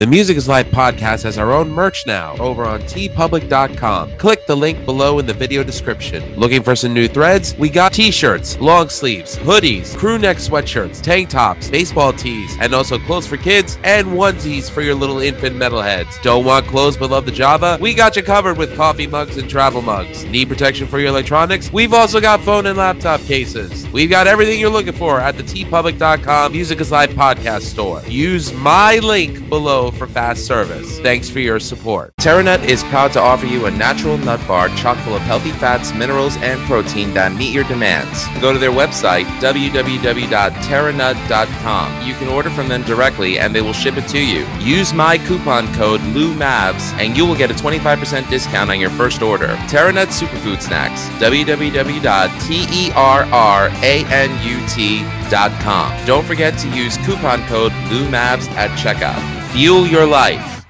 The Music is Life podcast has our own merch now over on teepublic.com. Click the link below in the video description. Looking for some new threads? We got t shirts, long sleeves, hoodies, crew neck sweatshirts, tank tops, baseball tees, and also clothes for kids and onesies for your little infant metalheads. Don't want clothes but love the Java? We got you covered with coffee mugs and travel mugs. Need protection for your electronics? We've also got phone and laptop cases. We've got everything you're looking for at the teepublic.com Music is Life podcast store. Use my link below for fast service. Thanks for your support. TerraNut is proud to offer you a natural nut bar chock full of healthy fats, minerals, and protein that meet your demands. Go to their website, www.terranut.com. You can order from them directly and they will ship it to you. Use my coupon code LUMAVS and you will get a 25% discount on your first order. TerraNut Superfood Snacks, www.terranut.com. Don't forget to use coupon code LUMAVS at checkout. Fuel your life.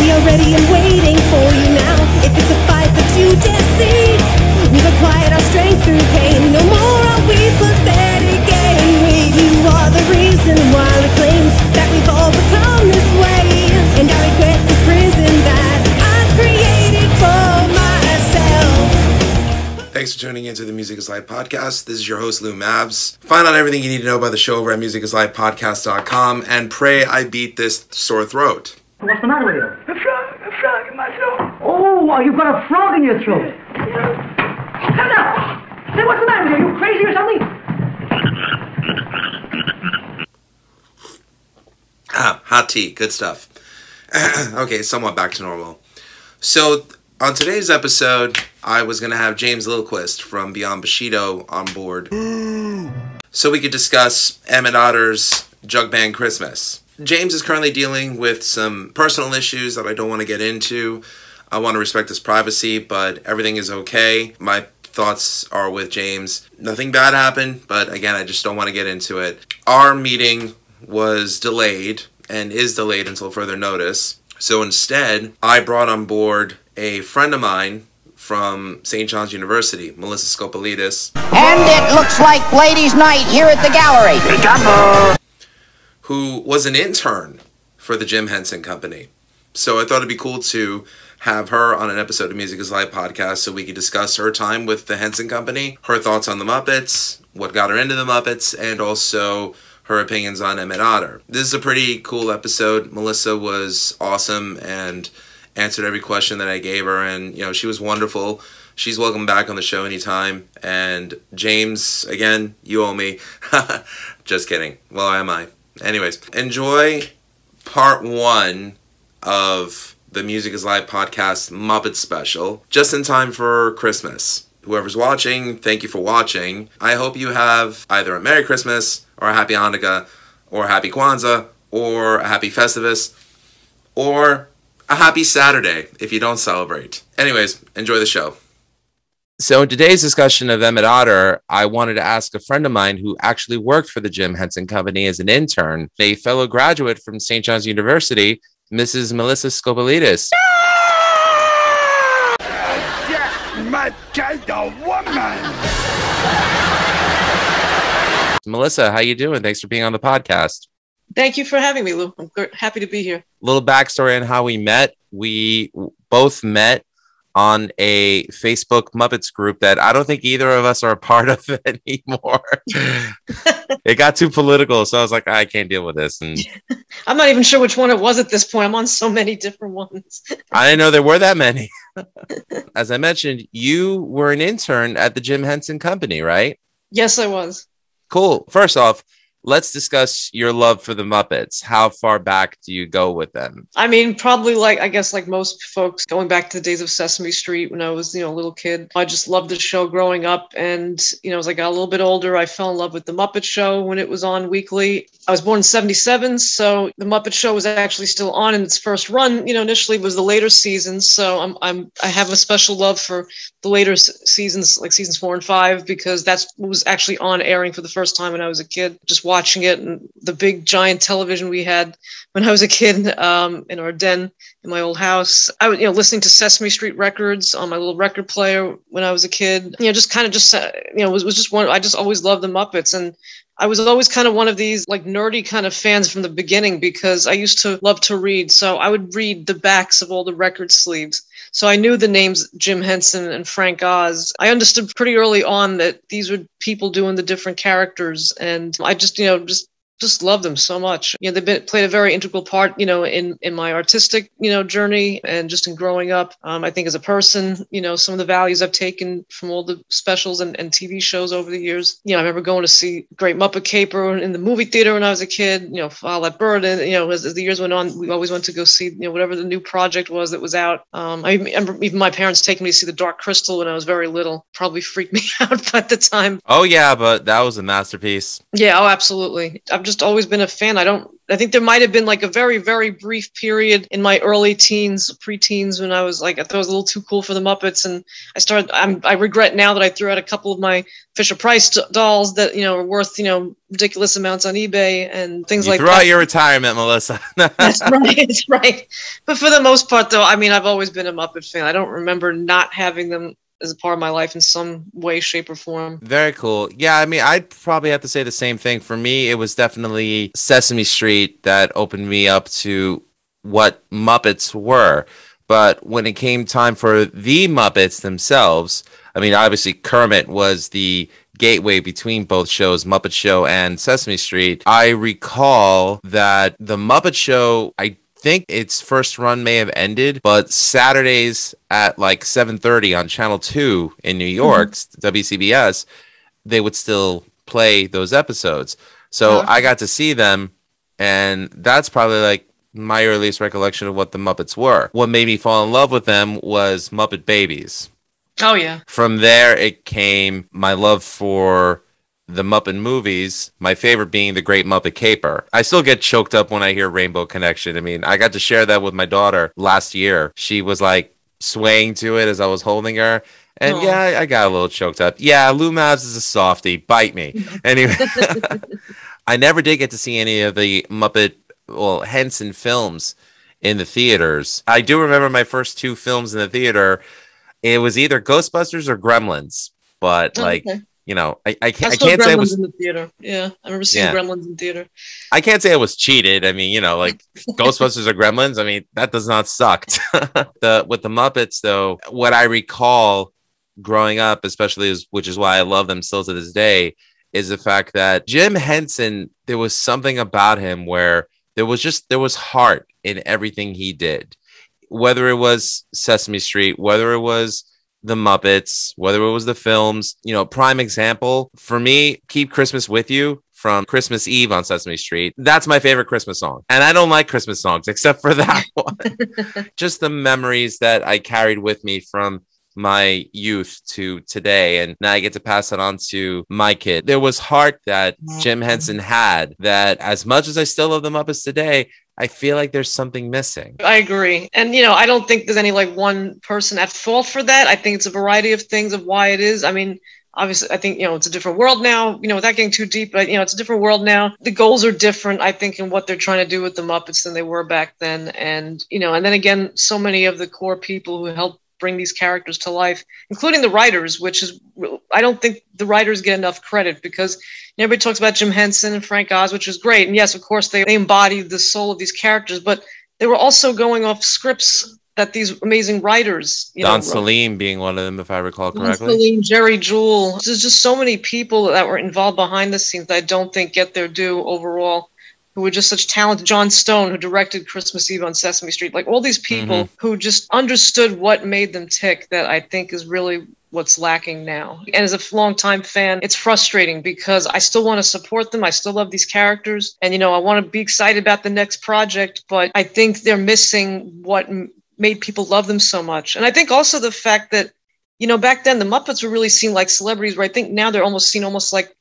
We are ready and waiting for you now. If it's a fight that you deceive, we've acquired our strength through pain. No more are we pathetic anyway. You are the reason why we claim that we've all become this way. Thanks for tuning into the Music is Life podcast. This is your host, Lou Mavs. Find out everything you need to know about the show over at musicisLifepodcast.com and pray I beat this sore throat. What's the matter with you? A frog, a frog in my throat. Oh, you've got a frog in your throat. Come now. Say, what's the matter with you? Are you crazy or something? Ah, hot tea, good stuff. okay, somewhat back to normal. So, on today's episode, I was going to have James Lilquist from Beyond Bushido on board so we could discuss Emmet Otter's Jug Band Christmas. James is currently dealing with some personal issues that I don't want to get into. I want to respect his privacy, but everything is okay. My thoughts are with James. Nothing bad happened, but again, I just don't want to get into it. Our meeting was delayed and is delayed until further notice. So instead, I brought on board a friend of mine from St. John's University, Melissa Scopelitis, And it looks like ladies' night here at the gallery. who was an intern for the Jim Henson Company. So I thought it'd be cool to have her on an episode of Music is Life podcast so we could discuss her time with the Henson Company, her thoughts on the Muppets, what got her into the Muppets, and also her opinions on Emmet Otter. This is a pretty cool episode. Melissa was awesome and answered every question that I gave her, and you know she was wonderful. She's welcome back on the show anytime. And James, again, you owe me. Just kidding. Well, am I? Anyways, enjoy part one of the Music is Life podcast Muppet special, just in time for Christmas. Whoever's watching, thank you for watching. I hope you have either a Merry Christmas or a Happy Hanukkah or a Happy Kwanzaa or a Happy Festivus or a Happy Saturday if you don't celebrate. Anyways, enjoy the show. So, in today's discussion of Emmet Otter, I wanted to ask a friend of mine who actually worked for the Jim Henson Company as an intern, a fellow graduate from St. John's University, Mrs. Melissa Scopelitis. My kind of woman. Melissa, how you doing? Thanks for being on the podcast. Thank you for having me, Lou. I'm happy to be here. Little backstory on how we met. We both met on a Facebook Muppets group that I don't think either of us are a part of anymore. it got too political, so I was like, I can't deal with this. And I'm not even sure which one it was at this point. I'm on so many different ones. I didn't know there were that many. As I mentioned, you were an intern at the Jim Henson Company, right? yes, I was. Cool. First off, let's discuss your love for the Muppets. How far back do you go with them? I mean, probably like I guess like most folks, going back to the days of Sesame Street when I was you know a little kid. I just loved the show growing up, and you know as I got a little bit older, I fell in love with the Muppet Show when it was on weekly. I was born in '77, so the Muppet Show was actually still on in its first run. You know, initially was the later seasons, so I'm I'm I have a special love for the later seasons, like seasons four and five, because that's was actually on airing for the first time when I was a kid. Just watching it and the big giant television we had when I was a kid um, in our den in my old house. I was, you know, listening to Sesame Street records on my little record player when I was a kid. You know, just kind of just, uh, you know, was, was just one, I just always loved the Muppets. And I was always kind of one of these like nerdy kind of fans from the beginning because I used to love to read. So I would read the backs of all the record sleeves. So I knew the names Jim Henson and Frank Oz. I understood pretty early on that these were people doing the different characters. And I just, you know, just just love them so much. You know, they've been, played a very integral part, you know, in in my artistic, you know, journey and just in growing up. Um, I think as a person, you know, some of the values I've taken from all the specials and, and TV shows over the years. You know, I remember going to see Great Muppet Caper in the movie theater when I was a kid. You know, Follow That Bird, and you know, as, as, the years went on, we always went to go see, you know, whatever the new project was that was out. Um, I remember even my parents taking me to see The Dark Crystal when I was very little. Probably freaked me out at the time. Oh yeah, but that was a masterpiece. Yeah, oh absolutely. I've just always been a fan. I don't I think there might have been like a very, very brief period in my early teens, preteens, when I was like, I thought I was a little too cool for the Muppets, and I started. I'm, I regret now that I threw out a couple of my Fisher Price dolls that you know are worth you know ridiculous amounts on eBay and things you like threw that. out your retirement, Melissa. that's right. That's right. But for the most part, though, I mean, I've always been a Muppet fan. I don't remember not having them as a part of my life in some way, shape, or form. Very cool. Yeah, I mean, I'd probably have to say the same thing. For me, it was definitely Sesame Street that opened me up to what Muppets were. But when it came time for the Muppets themselves, I mean, obviously Kermit was the gateway between both shows, Muppet Show and Sesame Street. I recall that the Muppet Show, I think its first run may have ended, but Saturdays at like 7:30 on Channel 2 in New York, mm-hmm. WCBS, they would still play those episodes. So uh-huh. I got to see them and that's probably like my earliest recollection of what the Muppets were. What made me fall in love with them was Muppet Babies. Oh yeah. From there it came my love for the Muppet movies, my favorite being The Great Muppet Caper. I still get choked up when I hear Rainbow Connection. I mean, I got to share that with my daughter last year. She was like swaying to it as I was holding her. And Aww. yeah, I got a little choked up. Yeah, Lou Mavs is a softie. Bite me. anyway, I never did get to see any of the Muppet, well, Henson films in the theaters. I do remember my first two films in the theater. It was either Ghostbusters or Gremlins, but oh, like okay you know, I, I, can't, I can't say it was in the theater. Yeah, I remember seeing yeah. Gremlins in theater. I can't say I was cheated. I mean, you know, like Ghostbusters or Gremlins. I mean, that does not suck. the with the Muppets though, what I recall growing up, especially is which is why I love them still to this day, is the fact that Jim Henson. There was something about him where there was just there was heart in everything he did, whether it was Sesame Street, whether it was the Muppets, whether it was the films, you know, prime example for me, Keep Christmas With You from Christmas Eve on Sesame Street. That's my favorite Christmas song. And I don't like Christmas songs except for that one. Just the memories that I carried with me from my youth to today and now I get to pass it on to my kid. There was heart that Jim Henson had that as much as I still love the Muppets today, I feel like there's something missing. I agree. And, you know, I don't think there's any like one person at fault for that. I think it's a variety of things of why it is. I mean, obviously, I think, you know, it's a different world now, you know, without getting too deep, but, you know, it's a different world now. The goals are different, I think, in what they're trying to do with the Muppets than they were back then. And, you know, and then again, so many of the core people who helped bring these characters to life, including the writers, which is I don't think the writers get enough credit because everybody talks about Jim Henson and Frank Oz, which is great, and yes, of course they, they embodied the soul of these characters, but they were also going off scripts that these amazing writers, you Don know, Sahlin being one of them, if I recall correctly. Don Sahlin, Jerry Juhl. There's just so many people that were involved behind the scenes that I don't think get their due overall who were just such talent. Jon Stone, who directed Christmas Eve on Sesame Street, like all these people mm-hmm. who just understood what made them tick. That I think is really what's lacking now. And as a longtime fan, it's frustrating because I still want to support them. I still love these characters, and you know I want to be excited about the next project. But I think they're missing what m- made people love them so much. And I think also the fact that you know back then the Muppets were really seen like celebrities, where I think now they're almost seen almost like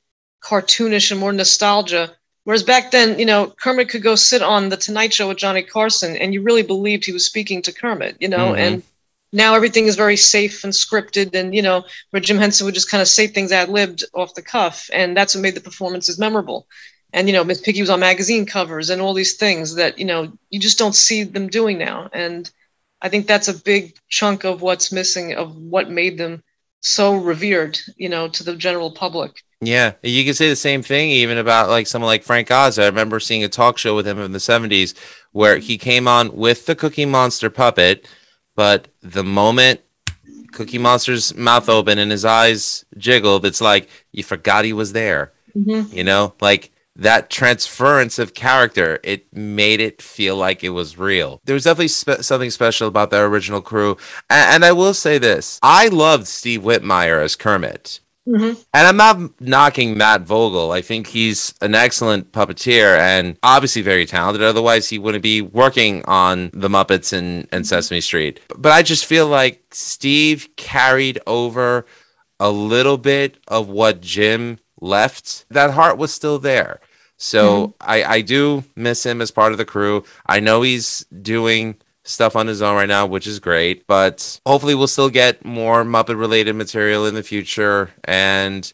cartoonish and more nostalgia Whereas back then, you know, Kermit could go sit on the Tonight Show with Johnny Carson, and you really believed he was speaking to Kermit, you know. Mm-hmm. And now everything is very safe and scripted, and you know, where Jim Henson would just kind of say things ad libbed off the cuff, and that's what made the performances memorable. and you know Miss Piggy was on magazine covers and all these things that you know you just don't see them doing now. And I think that's a big chunk of what's missing of what made them so revered, you know, to the general public. Yeah, you can say the same thing even about like someone like Frank Oz. I remember seeing a talk show with him in the 70s where he came on with the Cookie Monster puppet, but the moment Cookie Monster's mouth opened and his eyes jiggled, it's like you forgot he was there. Mhm. You know, like that transference of character, it made it feel like it was real. There was definitely spe- something special about that original crew. And I will say this I loved Steve Whitmire as Kermit. Mhm. And I'm not knocking Matt Vogel. I think he's an excellent puppeteer and obviously very talented. Otherwise, he wouldn't be working on the Muppets and, and Sesame Street. But I just feel like Steve carried over a little bit of what Jim left. That heart was still there. So I, I do miss him as part of the crew. I know he's doing stuff on his own right now, which is great. But hopefully, we'll still get more Muppet related material in the future. And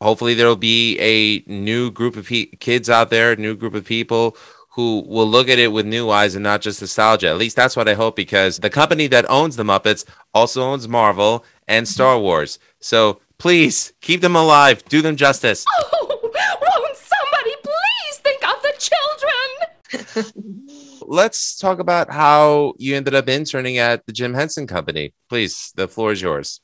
hopefully, there will be a new group of pe- kids out there, a new group of people who will look at it with new eyes and not just nostalgia. At least that's what I hope because the company that owns the Muppets also owns Marvel and Star Wars. So please keep them alive, do them justice. Oh, won't somebody please think of the children? Let's talk about how you ended up interning at the Jim Henson Company. Please, the floor is yours.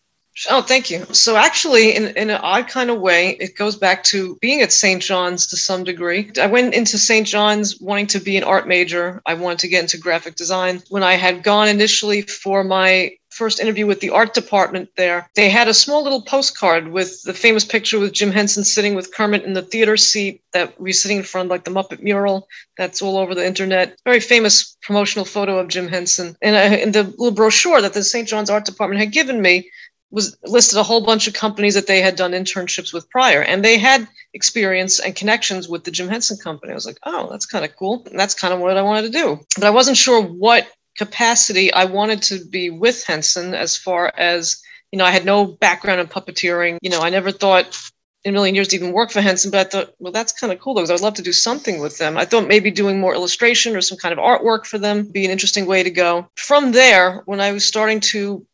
Oh, thank you. So actually, in, in an odd kind of way, it goes back to being at St. John's to some degree. I went into St. John's wanting to be an art major. I wanted to get into graphic design. When I had gone initially for my first interview with the art department there, they had a small little postcard with the famous picture with Jim Henson sitting with Kermit in the theater seat that we're sitting in front like the Muppet mural that's all over the internet. Very famous promotional photo of Jim Henson. And uh, in the little brochure that the St. John's art department had given me, was listed a whole bunch of companies that they had done internships with prior and they had experience and connections with the jim henson company i was like oh that's kind of cool and that's kind of what i wanted to do but i wasn't sure what capacity i wanted to be with henson as far as you know i had no background in puppeteering. You know i never thought in a million years to even work for henson but i thought well that's kind of cool though, because i'd love to do something with them. I thought maybe doing more illustration or some kind of artwork for them be an interesting way to go. From there when i was starting to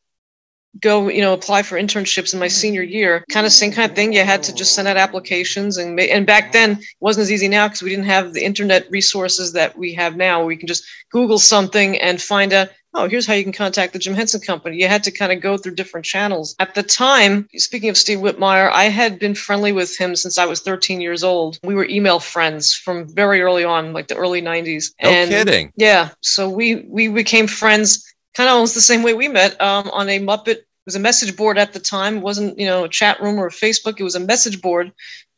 go you know apply for internships in my senior year kind of same kind of thing. You had to just send out applications and and back then it wasn't as easy now because we didn't have the internet resources that we have now. We can just google something and find out oh here's how you can contact the jim henson company. You had to kind of go through different channels. At the time speaking of steve whitmire i had been friendly with him since i was 13 years old. We were email friends from very early on like the early 90s No kidding. yeah so we we became friends kind of almost the same way we met um, on a Muppet. It was a message board at the time. It wasn't you know a chat room or a Facebook. It was a message board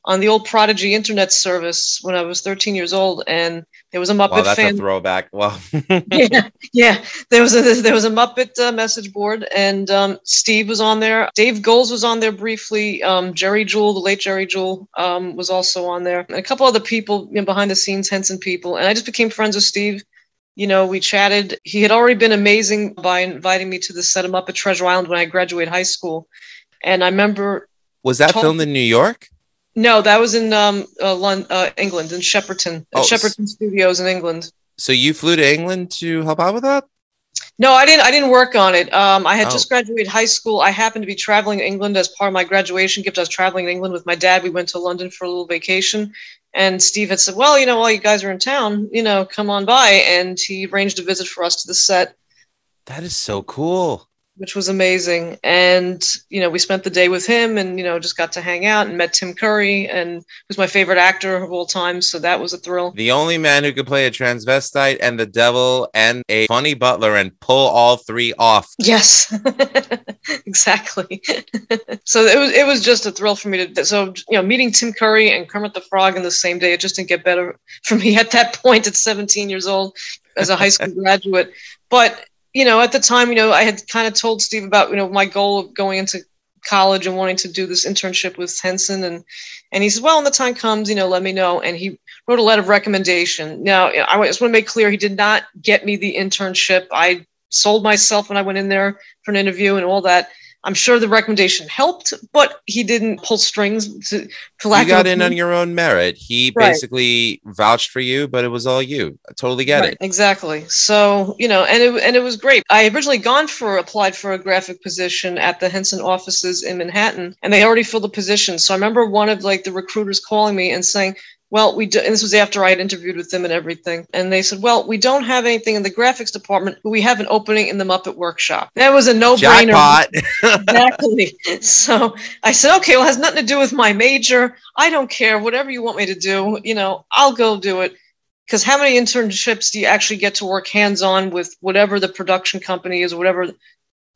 on the old Prodigy internet service when I was 13 years old, and there was a Muppet Wow, that's fan. a throwback. Well, yeah, yeah. There was a there was a Muppet uh, message board, and um, Steve was on there. Dave Goelz was on there briefly. Um, Jerry Juhl, the late Jerry Juhl, um, was also on there, and a couple other people you know, behind the scenes, Henson people. And I just became friends with Steve. You know, we chatted. He had already been amazing by inviting me to the set him up at Treasure Island when I graduated high school. And I remember, was that Tom- filmed in New York? no, that was in um, uh, Lon- uh, England, in Shepperton, Oh, at Shepperton Studios in England. So you flew to England to help out with that? No, I didn't. I didn't work on it. Um, I had Oh. just graduated high school. I happened to be traveling in England as part of my graduation gift. I was traveling in England with my dad. We went to London for a little vacation, and Steve had said, "Well, you know, while you guys are in town, you know, come on by." And he arranged a visit for us to the set, That is so cool. Which was amazing. And you know, we spent the day with him, and you know, just got to hang out and met Tim Curry, and who's my favorite actor of all time. So that was a thrill. The only man who could play a transvestite and the devil and a funny butler and pull all three off. Yes, exactly. so it was it was just a thrill for me to so you know meeting Tim Curry and Kermit the Frog in the same day. It just didn't get better for me at that point at 17 years old as a high school graduate. But you know at the time you know I had kind of told Steve about you know my goal of going into college and wanting to do this internship with Henson and and he said well when the time comes you know let me know and he wrote a letter of recommendation. Now I just want to make clear he did not get me the internship. I sold myself when I went in there for an interview and all that. I'm sure the recommendation helped, but he didn't pull strings to, for lack you got in on your own merit. He Right. basically vouched for you, but it was all you. I totally get Right, it. Exactly. So, you know, and it, and it was great. I originally gone for, applied for a graphic position at the Henson offices in Manhattan, and they already filled the position. So I remember one of like the recruiters calling me and saying, well, we do, and this was after I had interviewed with them and everything. And they said, well, we don't have anything in the graphics department, but we have an opening in the Muppet Workshop. That was a no-brainer. Exactly. So I said, okay, well, it has nothing to do with my major. I don't care. Whatever you want me to do, you know, I'll go do it. Because how many internships do you actually get to work hands on with whatever the production company is, or whatever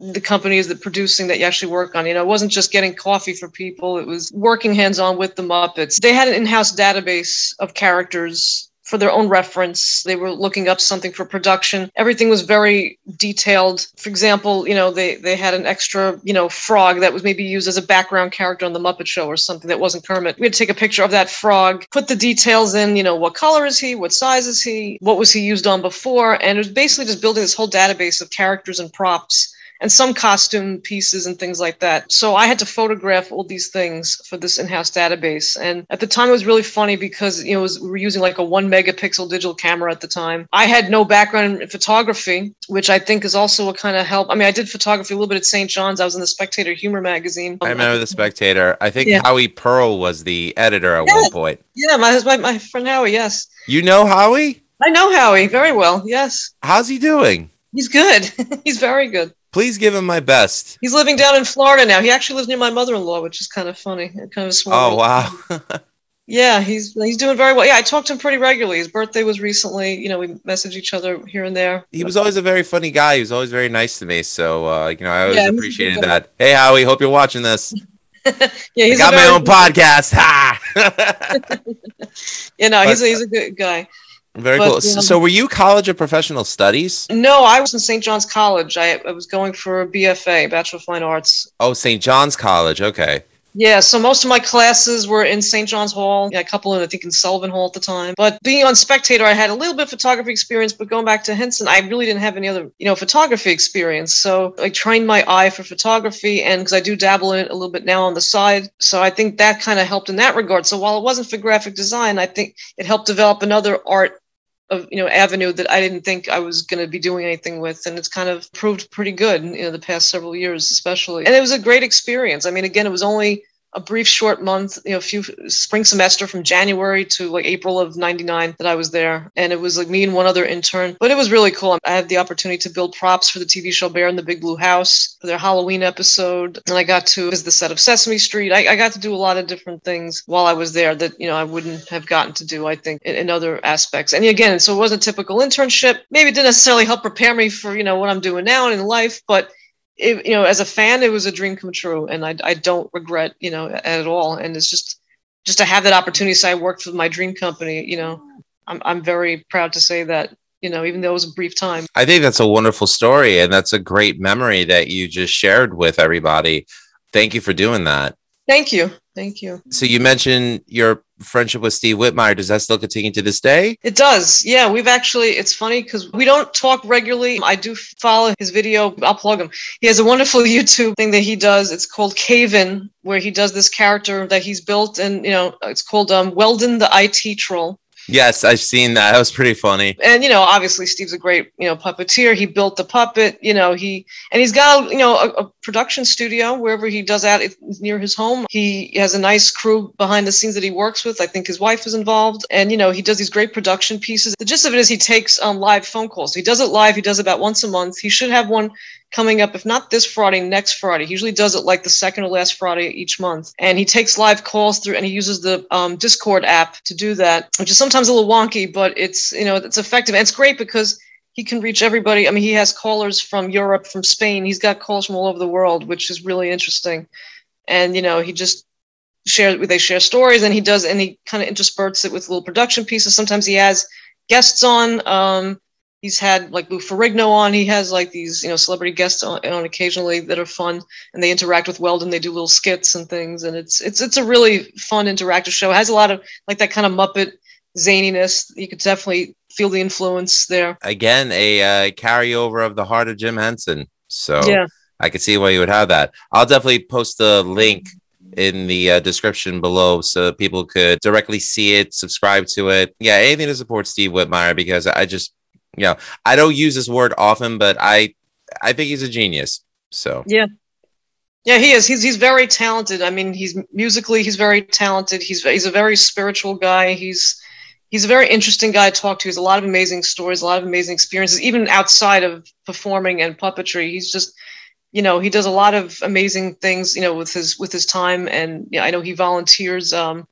the company is that producing that you actually work on? You know, it wasn't just getting coffee for people, it was working hands on with the Muppets. They had an in house database of characters for their own reference. They were looking up something for production. Everything was very detailed. For example, you know, they they had an extra, you know, frog that was maybe used as a background character on the Muppet Show or something that wasn't Kermit. We had to take a picture of that frog, put the details in, you know, what color is he, what size is he, what was he used on before, and it was basically just building this whole database of characters and props and some costume pieces and things like that. So I had to photograph all these things for this in-house database. And at the time, it was really funny because you know was, we were using like a one megapixel digital camera at the time. I had no background in photography, which I think is also a kind of help. I mean, I did photography a little bit at St. John's. I was in the Spectator Humor magazine. I remember the Spectator. I think Yeah. Howie Pearl was the editor at Yeah. one point. Yeah, my, my my friend Howie. Yes, You know Howie? I know Howie very well. Yes, How's he doing? he's good. he's very good. Please give him my best. He's living down in Florida now. He actually lives near my mother-in-law, which is kind of funny. Kind of small. Oh wow. Yeah, he's he's doing very well. Yeah, I talked to him pretty regularly. His birthday was recently. You know, we message each other here and there. he was always a very funny guy. He was always very nice to me. So uh, you know, I always Yeah, he's a good appreciated that. Hey Howie, hope you're watching this. Yeah, I he's got a my own podcast. Ha! You know, he's a, he's a good guy. Very But, cool. um, So were you College of Professional Studies? No, I was in St. John's College. I, I was going for a BFA, Bachelor of Fine Arts. Oh, St. John's College. Okay. Yeah, so most of my classes were in St. John's Hall. Yeah, a couple in I think in Sullivan Hall at the time. But being on Spectator, I had a little bit of photography experience. But going back to Henson, I really didn't have any other you know photography experience. So I trained my eye for photography, and because I do dabble in it a little bit now on the side, so I think that kind of helped in that regard. So while it wasn't for graphic design, I think it helped develop another art of you know avenue that I didn't think I was going to be doing anything with, and it's kind of proved pretty good. You know, the past several years, especially, and it was a great experience. I mean, again, it was only a brief short month you know a few spring semester from january to like april of 99 that i was there. And it was like me and one other intern. But it was really cool. I had the opportunity to build props for the tv show bear in the big blue house for their halloween episode. And i got to visit the set of sesame street. I, I got to do a lot of different things while i was there that you know i wouldn't have gotten to do i think in, in other aspects. And again so it wasn't a typical internship. Maybe it didn't necessarily help prepare me for you know what i'm doing now in life but it, you know, as a fan, it was a dream come true, and I, I don't regret, you know, at all. And it's just, just to have that opportunity. So I worked with my dream company. You know, I'm, I'm very proud to say that. You know, even though it was a brief time. I think that's a wonderful story, and that's a great memory that you just shared with everybody. Thank you for doing that. Thank you, thank you. So you mentioned your friendship with Steve Whitmire. Does that still continue to this day? It does. Yeah, we've actually, it's funny because we don't talk regularly. I do follow his video. I'll plug him. He has a wonderful YouTube thing that he does. It's called Cave In, where he does this character that he's built. And, you know, it's called um, Weldon the IT Troll. Yes, I've seen that. That was pretty funny. and you know obviously steve's a great you know puppeteer. He built the puppet you know he and he's got you know a, a production studio wherever he does that. It's near his home. He has a nice crew behind the scenes that he works with. I think his wife is involved. And you know he does these great production pieces. The gist of it is he takes um, live phone calls. He does it live. He does about once a month. He should have one coming up if not this friday next friday. He usually does it like the second or last friday each month. And he takes live calls through and he uses the um, discord app to do that which is sometimes a little wonky but it's you know it's effective. And it's great because he can reach everybody. I mean he has callers from europe from spain. He's got calls from all over the world which is really interesting. And you know he just share they share stories and he does and he kind of intersperts it with little production pieces. Sometimes he has guests on um he's had like Lou Ferrigno on. He has like these, you know, celebrity guests on, on occasionally that are fun, and they interact with Weldon. They do little skits and things, and it's it's it's a really fun interactive show. It has a lot of like that kind of Muppet zaniness. You could definitely feel the influence there. Again, a uh, carryover of the heart of Jim Henson. So Yeah. I could see why you would have that. I'll definitely post the link in the uh, description below so people could directly see it, subscribe to it. Yeah, anything to support Steve Whitmire because I just, you know, I don't use this word often, but I, I think he's a genius. So Yeah. Yeah, he is. He's he's very talented. I mean, he's musically he's very talented. He's he's a very spiritual guy. He's he's a very interesting guy to talk to. He's a lot of amazing stories, a lot of amazing experiences, even outside of performing and puppetry. He's just you know he does a lot of amazing things you know with his with his time and yeah, i know he volunteers um,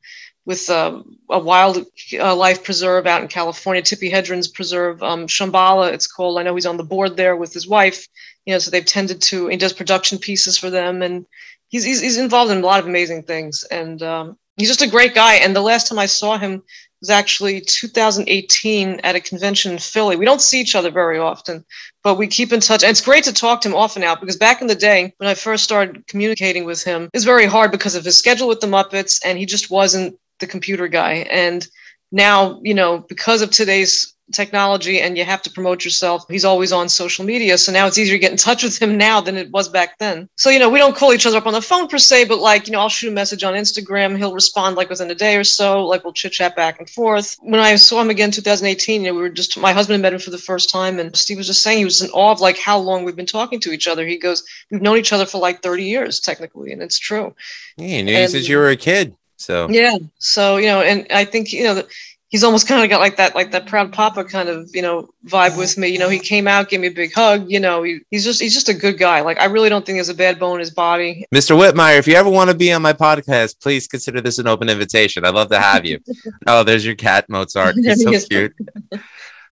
with uh, a wild uh, life preserve out in california tippi hedren's preserve um, shambala it's called i know he's on the board there with his wife you know so they've tended to he does production pieces for them and he's he's, he's involved in a lot of amazing things and um, he's just a great guy and the last time i saw him was actually 2018 at a convention in Philly. We don't see each other very often, but we keep in touch. And it's great to talk to him often now because back in the day when I first started communicating with him, it was very hard because of his schedule with the Muppets and he just wasn't the computer guy. And now, you know, because of today's technology and you have to promote yourself. He's always on social media. So now it's easier to get in touch with him now than it was back then. So, you know, we don't call each other up on the phone per se, but like, you know, I'll shoot a message on Instagram. He'll respond like within a day or so. Like we'll chit chat back and forth. When I saw him again 2018, you know, we were just, my husband met him for the first time. And Steve was just saying he was in awe of like how long we've been talking to each other. He goes, we've known each other for like 30 years technically. And it's true. Yeah, knew since you were a kid. So yeah. So, you know, and I think, you know, he's almost kind of got like that like that proud papa kind of you know vibe with me. You know he came out gave me a big hug you know he, he's just he's just a good guy. Like i really don't think there's a bad bone in his body. Mr whitmire if you ever want to be on my podcast please consider this an open invitation. I'd love to have you. Oh there's your cat mozart. He's so cute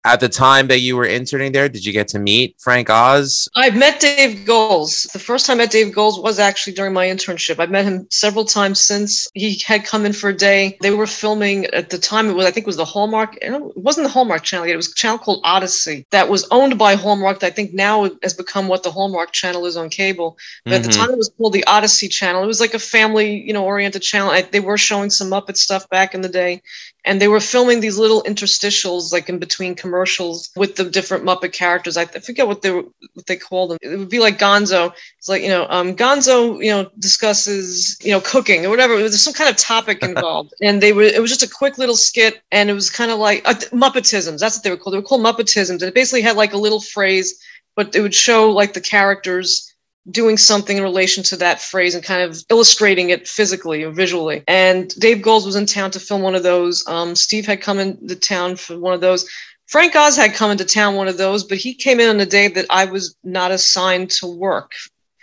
at the time that you were interning there, did you get to meet Frank Oz? I've met Dave Goelz. The first time I met Dave Goelz was actually during my internship. I've met him several times since. He had come in for a day. They were filming at the time. It was I think it was the Hallmark. It wasn't the Hallmark channel yet. It was a channel called Odyssey that was owned by Hallmark. That I think now has become what the Hallmark channel is on cable. But mm-hmm. at the time, it was called the Odyssey channel. It was like a family, you know, oriented channel. I, they were showing some Muppet stuff back in the day, and they were filming these little interstitials like in between commercials with the different Muppet characters. I, forget what they were, what they called them. It would be like Gonzo. It's like you know, um, Gonzo, you know, discusses you know cooking or whatever. There's some kind of topic involved, and they were. It was just a quick little skit, and it was kind of like uh, Muppetisms. That's what they were called. They were called Muppetisms, and it basically had like a little phrase, but it would show like the characters doing something in relation to that phrase and kind of illustrating it physically or visually. And Dave Goelz was in town to film one of those. Um, Steve had come into town for one of those. Frank Oz had come into town one of those, but he came in on a day that I was not assigned to work.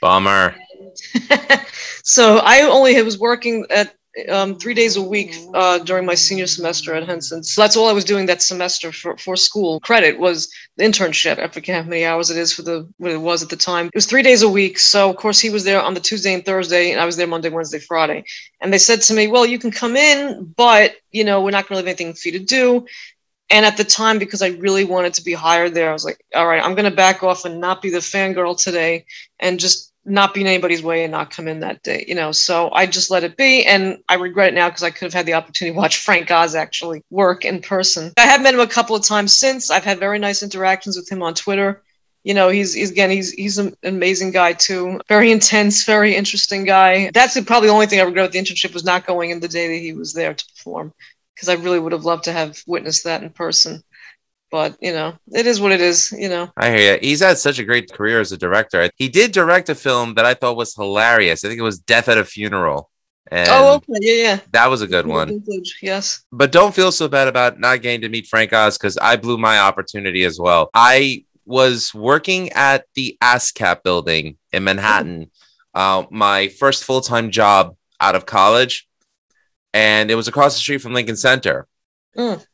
Bummer. so I only was working at um, three days a week uh, during my senior semester at Henson. So that's all I was doing that semester for, for school. Credit was the internship. I forget how many hours it is for the what it was at the time. It was three days a week. So of course he was there on the Tuesday and Thursday, and I was there Monday, Wednesday, Friday. And they said to me, "Well, you can come in, but you know we're not going to have anything for you to do." And at the time, because I really wanted to be hired there, I was like, "All right, I'm going to back off and not be the fangirl today, and just not be in anybody's way and not come in that day, you know. So I just let it be, and I regret it now because I could have had the opportunity to watch Frank Oz actually work in person. I have met him a couple of times since. I've had very nice interactions with him on Twitter. You know, he's, he's again, he's he's an amazing guy too. Very intense, very interesting guy. That's probably the only thing I regret with the internship was not going in the day that he was there to perform, because I really would have loved to have witnessed that in person but you know, it is what it is. You know, I hear you. He's had such a great career as a director. He did direct a film that I thought was hilarious. I think it was Death at a Funeral. And oh, okay, yeah, yeah. That was a good one. Yes. But don't feel so bad about not getting to meet Frank Oz because I blew my opportunity as well. I was working at the ASCAP building in Manhattan, uh, my first full time job out of college, and it was across the street from Lincoln Center. Mm.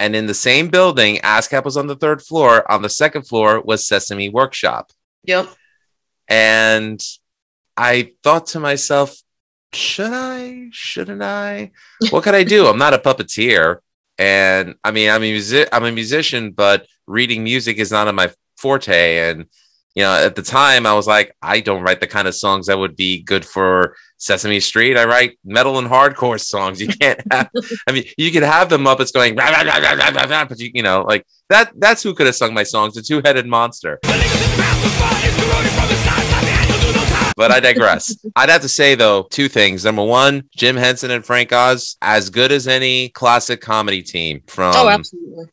And in the same building, ASCAP was on the third floor. On the second floor was Sesame Workshop. Yep. And I thought to myself, should I? Shouldn't I? What could I do? I'm not a puppeteer. And I mean, I'm a, music- I'm a musician, but reading music is not in my forte. And you know, at the time I was like, I don't write the kind of songs that would be good for Sesame Street. I write metal and hardcore songs. You can't have, I mean, you could have the Muppets going, rah, rah, rah, but you, you know, like that, that's who could have sung my songs, the two headed monster. But I digress. I'd have to say though two things. Number one, Jim Henson and Frank Oz, as good as any classic comedy team from oh,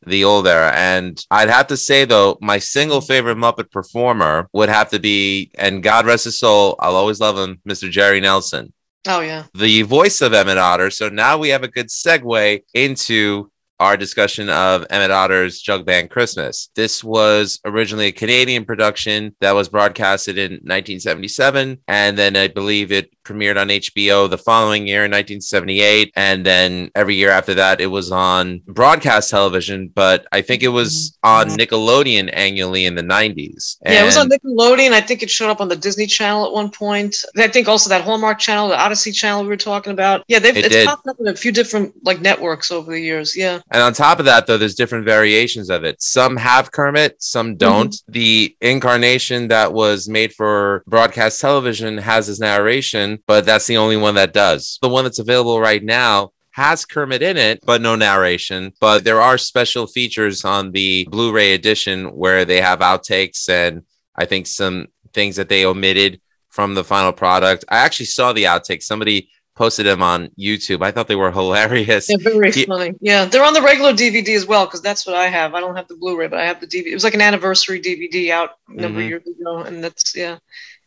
the old era. And I'd have to say though, my single favorite Muppet performer would have to be, and God rest his soul, I'll always love him, Mr. Jerry Nelson Oh yeah. the voice of Emmet Otter. So now we have a good segue into our discussion of Emmet Otter's Jug Band Christmas. This was originally a Canadian production that was broadcasted in 1977, and then I believe it premiered on HBO the following year in 1978, and then every year after that it was on broadcast television. But I think it was mm-hmm. on Nickelodeon annually in the 90s. Yeah, it was on Nickelodeon. I think it showed up on the Disney Channel at one point. I think also that Hallmark Channel, the Odyssey Channel we were talking about. Yeah, they've It it's did. popped up in a few different like networks over the years. Yeah. And on top of that, though, there's different variations of it. Some have Kermit, some mhm. don't. The incarnation that was made for broadcast television has his narration, but that's the only one that does. The one that's available right now has Kermit in it, but no narration. But there are special features on the Blu ray edition where they have outtakes and I think some things that they omitted from the final product. I actually saw the outtakes. Somebody posted them on YouTube. I thought they were hilarious. They're very Yeah. funny. Yeah, they're on the regular DVD as well because that's what I have. I don't have the Blu-ray, but I have the DVD. It was like an anniversary DVD out a number Mhm. of years ago, and that's yeah.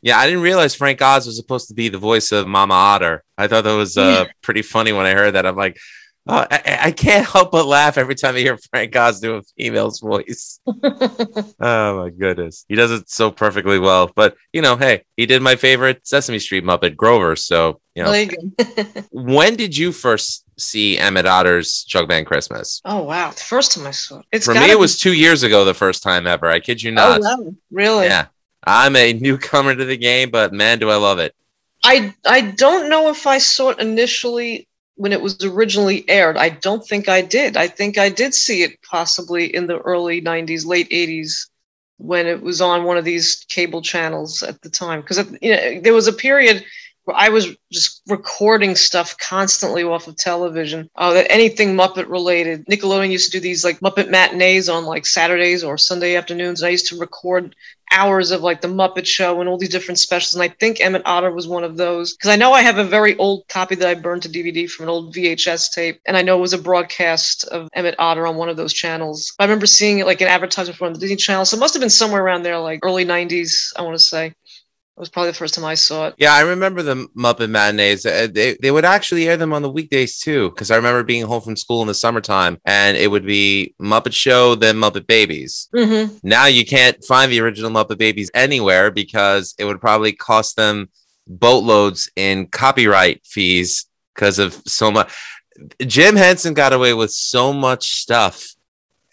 Yeah, I didn't realize Frank Oz was supposed to be the voice of Mama Otter. I thought that was uh, pretty funny when I heard that. I'm like, oh, I, I- can't help but laugh every time I hear Frank Oz do a female's voice. oh my goodness, he does it so perfectly well. But you know, hey, he did my favorite Sesame Street Muppet, Grover. So you know, when did you first see Emmet Otter's Band Christmas? oh wow, the first time I saw it. It's For me, gotta it was two years ago, the first time ever. I kid you Oh not. wow, really? Yeah. I'm a newcomer to the game, but man, do I love it. I I don't know if I saw it initially when it was originally aired. I don't think I did. I think I did see it possibly in the early 90s, late 80s when it was on one of these cable channels at the time because you know there was a period I was just recording stuff constantly off of television. Oh, that anything Muppet related. Nickelodeon used to do these like Muppet matinees on like Saturdays or Sunday afternoons. And I used to record hours of like the Muppet Show and all these different specials. And I think Emmet Otter was one of those because I know I have a very old copy that I burned to DVD from an old VHS tape, and I know it was a broadcast of Emmet Otter on one of those channels. I remember seeing it like an advertisement for the Disney Channel, so it must have been somewhere around there, like early '90s. I want to say. It was probably the first time I saw it. Yeah, I remember the Muppet matinees. Uh, They, they would actually air them on the weekdays too, because I remember being home from school in the summertime and it would be Muppet Show, then Muppet Babies. Mm-hmm. Now you can't find the original Muppet Babies anywhere because it would probably cost them boatloads in copyright fees because of so much. Jim Henson got away with so much stuff,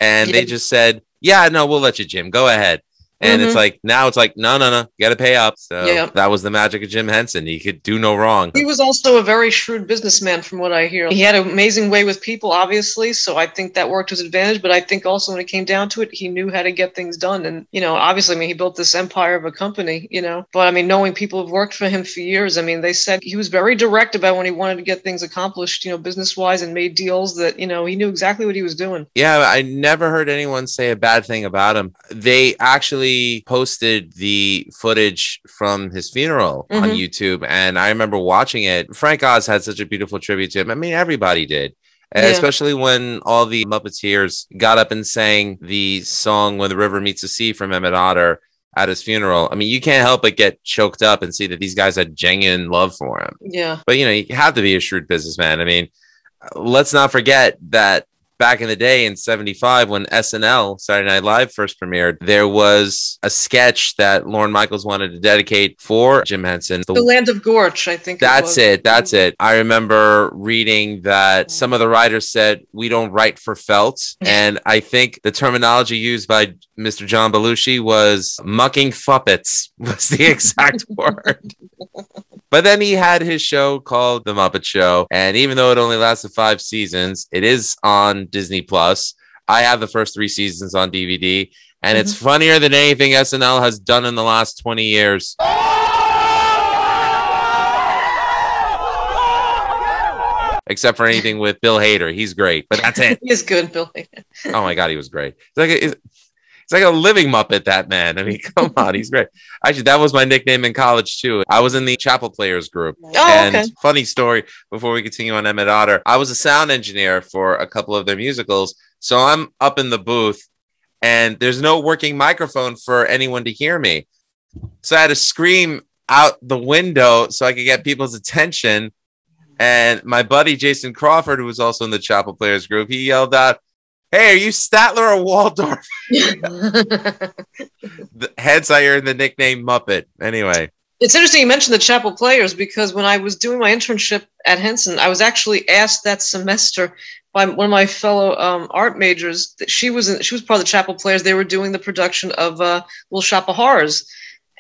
and they just said, "Yeah, no, we'll let you, Jim. Go ahead." And it's Mhm. like now it's like, no, no, no, you got to pay up. So Yeah. that was the magic of Jim Henson. He could do no wrong. He was also a very shrewd businessman, from what I hear. He had an amazing way with people, obviously, so I think that worked to his advantage. But I think also when it came down to it, he knew how to get things done. And you know, obviously, I mean, he built this empire of a company. You know, but I mean, knowing people have worked for him for years, I mean, they said he was very direct about when he wanted to get things accomplished. You know, business wise, and made deals that you know he knew exactly what he was doing. Yeah, I never heard anyone say a bad thing about him. They actually posted the footage from his funeral on Mhm. YouTube, and I remember watching it. Frank Oz had such a beautiful tribute to him. I mean, everybody did. Yeah. Especially when all the Muppeteers got up and sang the song "When the River Meets the Sea" from Emmet Otter at his funeral. I mean, you can't help but get choked up and see that these guys had genuine love for him Yeah. but you know you have to be a shrewd businessman i mean let's not forget that back in the day in 75 when snl saturday night live first premiered there was a sketch that lorne michaels wanted to dedicate for jim henson The Land of Gorch, I think. that's was. it. That's it. I remember reading that some of the writers said we don't write for felt, and I think the terminology used by Mr. John Belushi was "mucking fuppets" was the exact word. But then he had his show called The Muppet Show, and even though it only lasted five seasons, it is on Disney Plus. I have the first three seasons on DVD, and it's mm-hmm. funnier than anything SNL has done in the last 20 years. Except for anything with Bill Hader. He's great, but that's it. He is good, Billy. Oh my God, he was great. It's like, it's, like a living Muppet, that man. I mean, come on, he's great. Actually, that was my nickname in college too. I was in the Chapel Players group. Oh, and okay. funny story before we continue on Emmet Otter, I was a sound engineer for a couple of their musicals. So I'm up in the booth and there's no working microphone for anyone to hear me. So I had to scream out the window so I could get people's attention. And my buddy Jason Crawford, who was also in the Chapel Players group, he yelled out, Hey, are you Statler or Waldorf? The- Hence, I earned the nickname Muppet. Anyway, It's interesting you mentioned the chapel players because when I was doing my internship at Henson, I was actually asked that semester by one of my fellow um, art majors. That she was in, she was part of the chapel players. They were doing the production of uh, Little Shop of Horrors.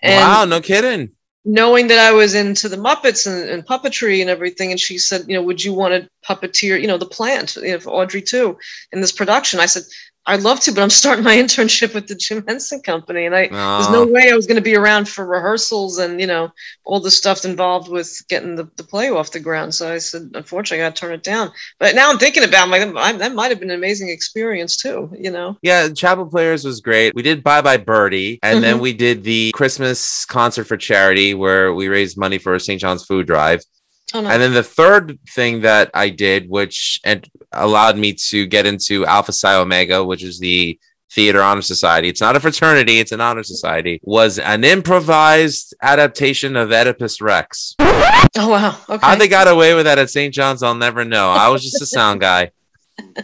And wow, no kidding. Knowing that I was into the Muppets and, and puppetry and everything, and she said, you know, would you want to puppeteer, you know, the plant, you know, Audrey II, in this production? I said, I'd love to, but I'm starting my internship with the Jim Henson Company, and I there's no Oh. way I was going to be around for rehearsals and you know all the stuff involved with getting the, the play off the ground. So I said, unfortunately, I got to turn it down. But now I'm thinking about, it, like, that- might have been an amazing experience too, you know. Yeah, Chapel Players was great. We did Bye Bye Birdie, and then Mhm. we did the Christmas concert for charity where we raised money for St. John's Food Drive. Oh, no. And then the third thing that I did, which and allowed me to get into Alpha Psi Omega, which is the Theater Honor Society. It's not a fraternity; it's an honor society. Was an improvised adaptation of Oedipus Rex. oh wow, okay. How they got away with that at St. John's, I'll never know. I was just a sound guy.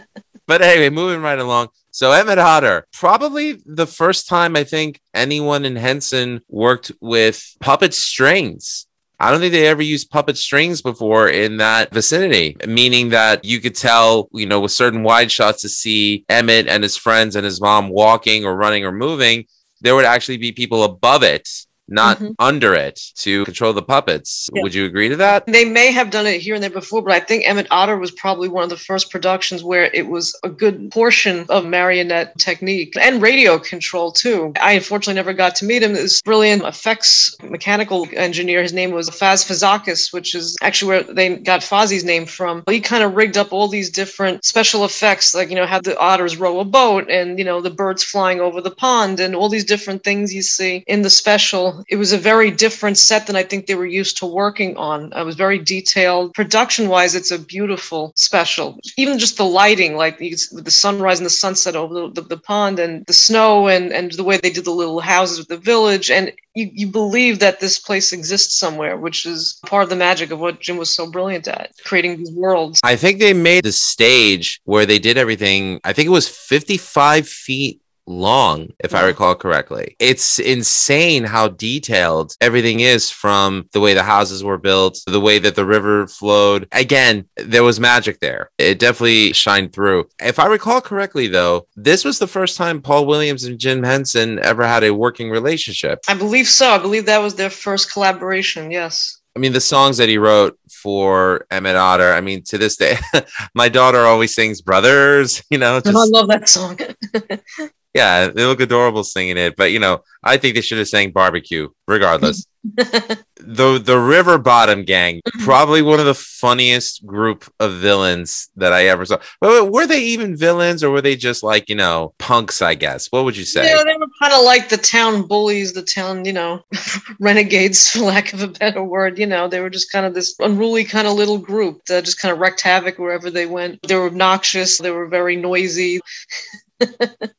But anyway, moving right along. So Emmet Otter, probably the first time I think anyone in Henson worked with puppet strings. I don't think they ever used puppet strings before in that vicinity, meaning that you could tell, you know, with certain wide shots to see Emmet and his friends and his mom walking or running or moving, there would actually be people above it, not Mhm. under it, to control the puppets. Yeah. Would you agree to that? They may have done it here and there before, but I think Emmet Otter was probably one of the first productions where it was a good portion of marionette technique and radio control too. I unfortunately never got to meet him. This brilliant effects mechanical engineer. His name was Faz Fazakas, which is actually where they got Fozzie's name from. He kind of rigged up all these different special effects, like you know, had the otters row a boat and you know the birds flying over the pond and all these different things you see in the special. It was a very different set than I think they were used to working on. It was very detailed. Production wise, it's a beautiful special. Even just the lighting, like the sunrise and the sunset over the, the, the pond and the snow and, and the way they did the little houses with the village. And you, you believe that this place exists somewhere, which is part of the magic of what Jim was so brilliant at, creating these worlds. I think they made the stage where they did everything. I think it was 55 feet long, if I recall correctly. It's insane how detailed everything is from the way the houses were built, the way that the river flowed. Again, there was magic there. It definitely shined through. If I recall correctly, though, this was the first time Paul Williams and Jim Henson ever had a working relationship. I believe so. I believe that was their first collaboration. Yes. I mean, the songs that he wrote for Emmet Otter, I mean, to this day, my daughter always sings Brothers, you know, oh, I love that song. yeah, they look adorable singing it. But, you know, I think they should have sang Barbecue, regardless. the the River Bottom Gang, mm-hmm. probably one of the funniest group of villains that I ever saw. But were they even villains or were they just like, you know, punks, I guess? What would you say? Yeah, they were kind of like the town bullies, the town, you know, renegades, for lack of a better word. You know, they were just kind of this unruly kind of little group that just kind of wreaked havoc wherever they went. They were obnoxious. They were very noisy.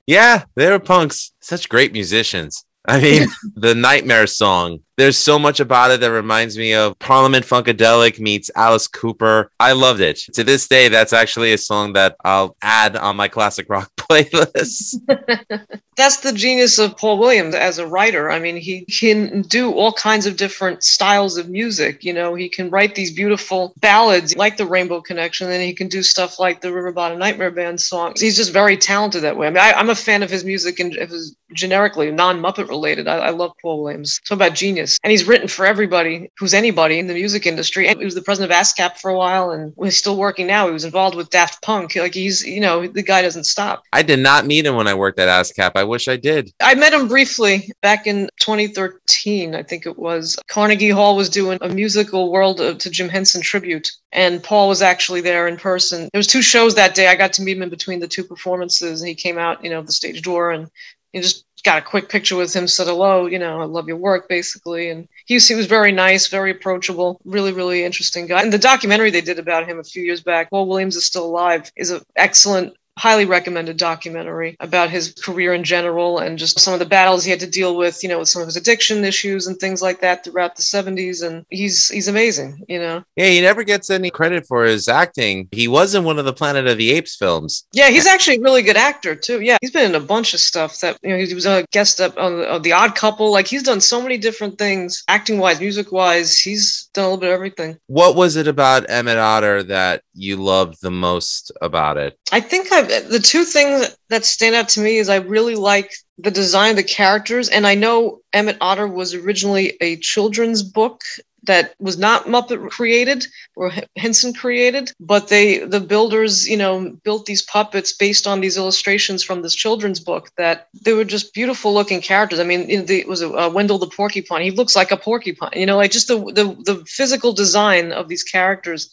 Yeah, they were punks. Such great musicians. I mean, the Nightmare song. There's so much about it that reminds me of Parliament Funkadelic meets Alice Cooper. I loved it. To this day, that's actually a song that I'll add on my classic rock playlist. That's the genius of Paul Williams as a writer. I mean, he can do all kinds of different styles of music. You know, he can write these beautiful ballads like the Rainbow Connection, and he can do stuff like the River Bottom Nightmare Band songs. He's just very talented that way. I mean, I, I'm a fan of his music and of his generically non Muppet related. I, I love Paul Williams. So about genius. And he's written for everybody who's anybody in the music industry. And he was the president of ASCAP for a while and he's still working now. He was involved with Daft Punk. Like he's, you know, the guy doesn't stop. I did not meet him when I worked at ASCAP. I wish I did. I met him briefly back in 2013, I think it was. Carnegie Hall was doing a musical world of, to Jim Henson tribute, and Paul was actually there in person. There was two shows that day. I got to meet him in between the two performances, and he came out, you know, the stage door and he just got a quick picture with him, said hello, you know, I love your work, basically. And he was, he was very nice, very approachable, really, really interesting guy. And the documentary they did about him a few years back, Paul Williams is Still Alive, is an excellent highly recommended documentary about his career in general and just some of the battles he had to deal with, you know, with some of his addiction issues and things like that throughout the 70s. And he's he's amazing, you know. Yeah, he never gets any credit for his acting. He was in one of the Planet of the Apes films. Yeah, he's actually a really good actor too. Yeah, he's been in a bunch of stuff that you know he was a guest up on the, on the Odd Couple. Like he's done so many different things, acting wise, music wise. He's done a little bit of everything. What was it about Emmet Otter that you loved the most about it? I think I've, the two things that stand out to me is I really like the design of the characters, and I know Emmet Otter was originally a children's book that was not Muppet created or Henson created, but they the builders, you know, built these puppets based on these illustrations from this children's book that they were just beautiful looking characters. I mean, it was a, uh, Wendell the porcupine. He looks like a porcupine, you know, like just the the the physical design of these characters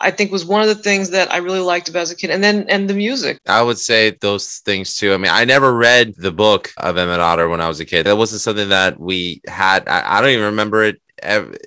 I think was one of the things that I really liked about as a kid. And then and the music. I would say those things too. I mean, I never read the book of Emmet Otter when I was a kid. That wasn't something that we had. I, I don't even remember it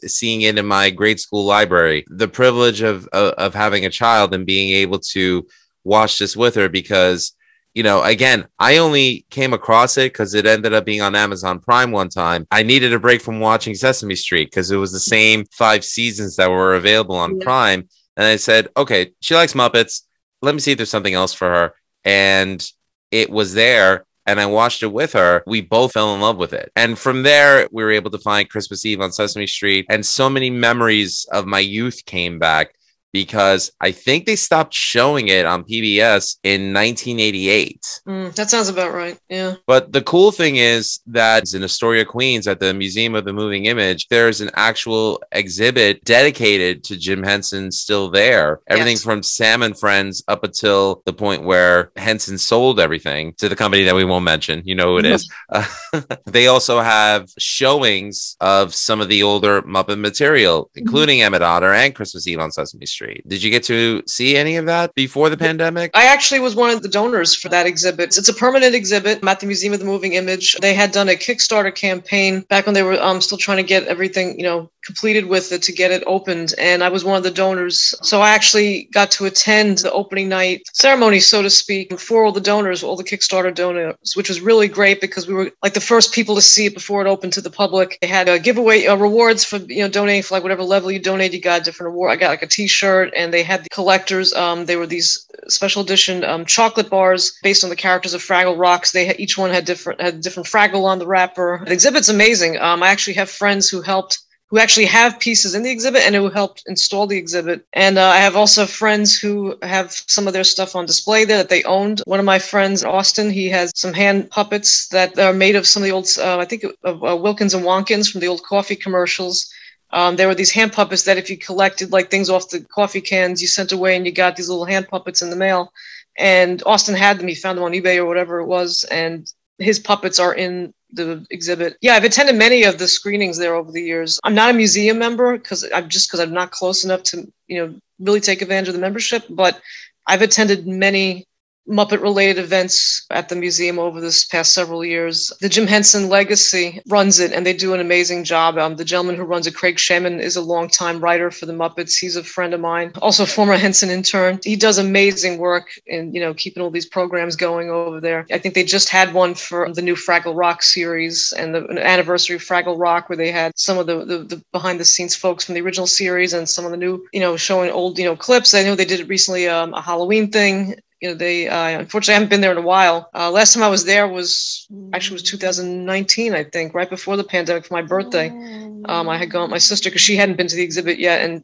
seeing it in my grade school library. The privilege of, of of having a child and being able to watch this with her because you know, again, I only came across it because it ended up being on Amazon Prime one time. I needed a break from watching Sesame Street because it was the same five seasons that were available on yeah. Prime. And I said, okay, she likes Muppets. Let me see if there's something else for her. And it was there. And I watched it with her. We both fell in love with it. And from there, we were able to find Christmas Eve on Sesame Street. And so many memories of my youth came back because I think they stopped showing it on PBS in 1988. Mm, that sounds about right. Yeah. But the cool thing is that in Astoria, Queens, at the Museum of the Moving Image, there's an actual exhibit dedicated to Jim Henson still there. Everything yes. from Sam and Friends up until the point where Henson sold everything to the company that we won't mention. You know who it is. Uh, they also have showings of some of the older Muppet material, mm-hmm. including. Emmet Otter and Christmas Eve on Sesame Street. Did you get to see any of that before the pandemic? I actually was one of the donors for that exhibit. It's a permanent exhibit at the Museum of the Moving Image. They had done a Kickstarter campaign back when they were um, still trying to get everything, you know, completed with it to get it opened. And I was one of the donors. So I actually got to attend the opening night ceremony, so to speak, for all the donors, all the Kickstarter donors, which was really great because we were like the first people to see it before it opened to the public. They had a giveaway uh, rewards for, you know, donating for like whatever level you donate. You got a different award. I got like a t-shirt shirt, and they had the collectors. Um, they were these special edition um, chocolate bars based on the characters of Fraggle Rocks. They had, each one had different had different Fraggle on the wrapper. The exhibit's amazing. Um, I actually have friends who helped who actually have pieces in the exhibit and who helped install the exhibit. And uh, I have also friends who have some of their stuff on display there that they owned. One of my friends, Austin, he has some hand puppets that are made of some of the old, uh, I think, uh, Wilkins and Wonkins from the old coffee commercials. Um, there were these hand puppets that if you collected like things off the coffee cans, you sent away and you got these little hand puppets in the mail. And Austin had them. He found them on eBay or whatever it was. And his puppets are in the exhibit. Yeah, I've attended many of the screenings there over the years. I'm not a museum member because I'm just because I'm not close enough to, you know, really take advantage of the membership, but I've attended many Muppet related events at the museum over this past several years. The Jim Henson Legacy runs it, and they do an amazing job. Um, the gentleman who runs it, Craig Shemin, is a longtime writer for the Muppets. He's a friend of mine, also former Henson intern. He does amazing work in you know keeping all these programs going over there. I think they just had one for the new Fraggle Rock series and the anniversary of Fraggle Rock, where they had some of the, the, the behind the scenes folks from the original series and some of the new you know showing old you know clips. I know they did recently um, a Halloween thing you know, they uh, unfortunately I haven't been there in a while. Uh, last time I was there was actually was 2019, I think, right before the pandemic for my birthday. Um, I had gone with my sister because she hadn't been to the exhibit yet, and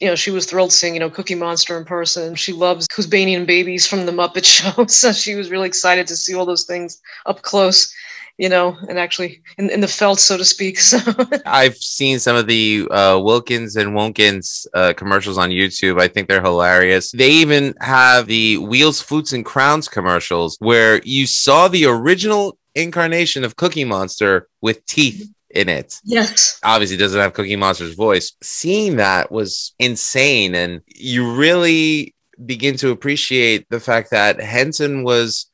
you know, she was thrilled seeing, you know, Cookie Monster in person. She loves Koozebanian babies from the Muppet Show. So she was really excited to see all those things up close you know, and actually in, in the felt, so to speak. So I've seen some of the uh, Wilkins and Wonkins uh, commercials on YouTube. I think they're hilarious. They even have the Wheels, Flutes, and Crowns commercials where you saw the original incarnation of Cookie Monster with teeth in it. Yes. Obviously doesn't have Cookie Monster's voice. Seeing that was insane and you really begin to appreciate the fact that Henson was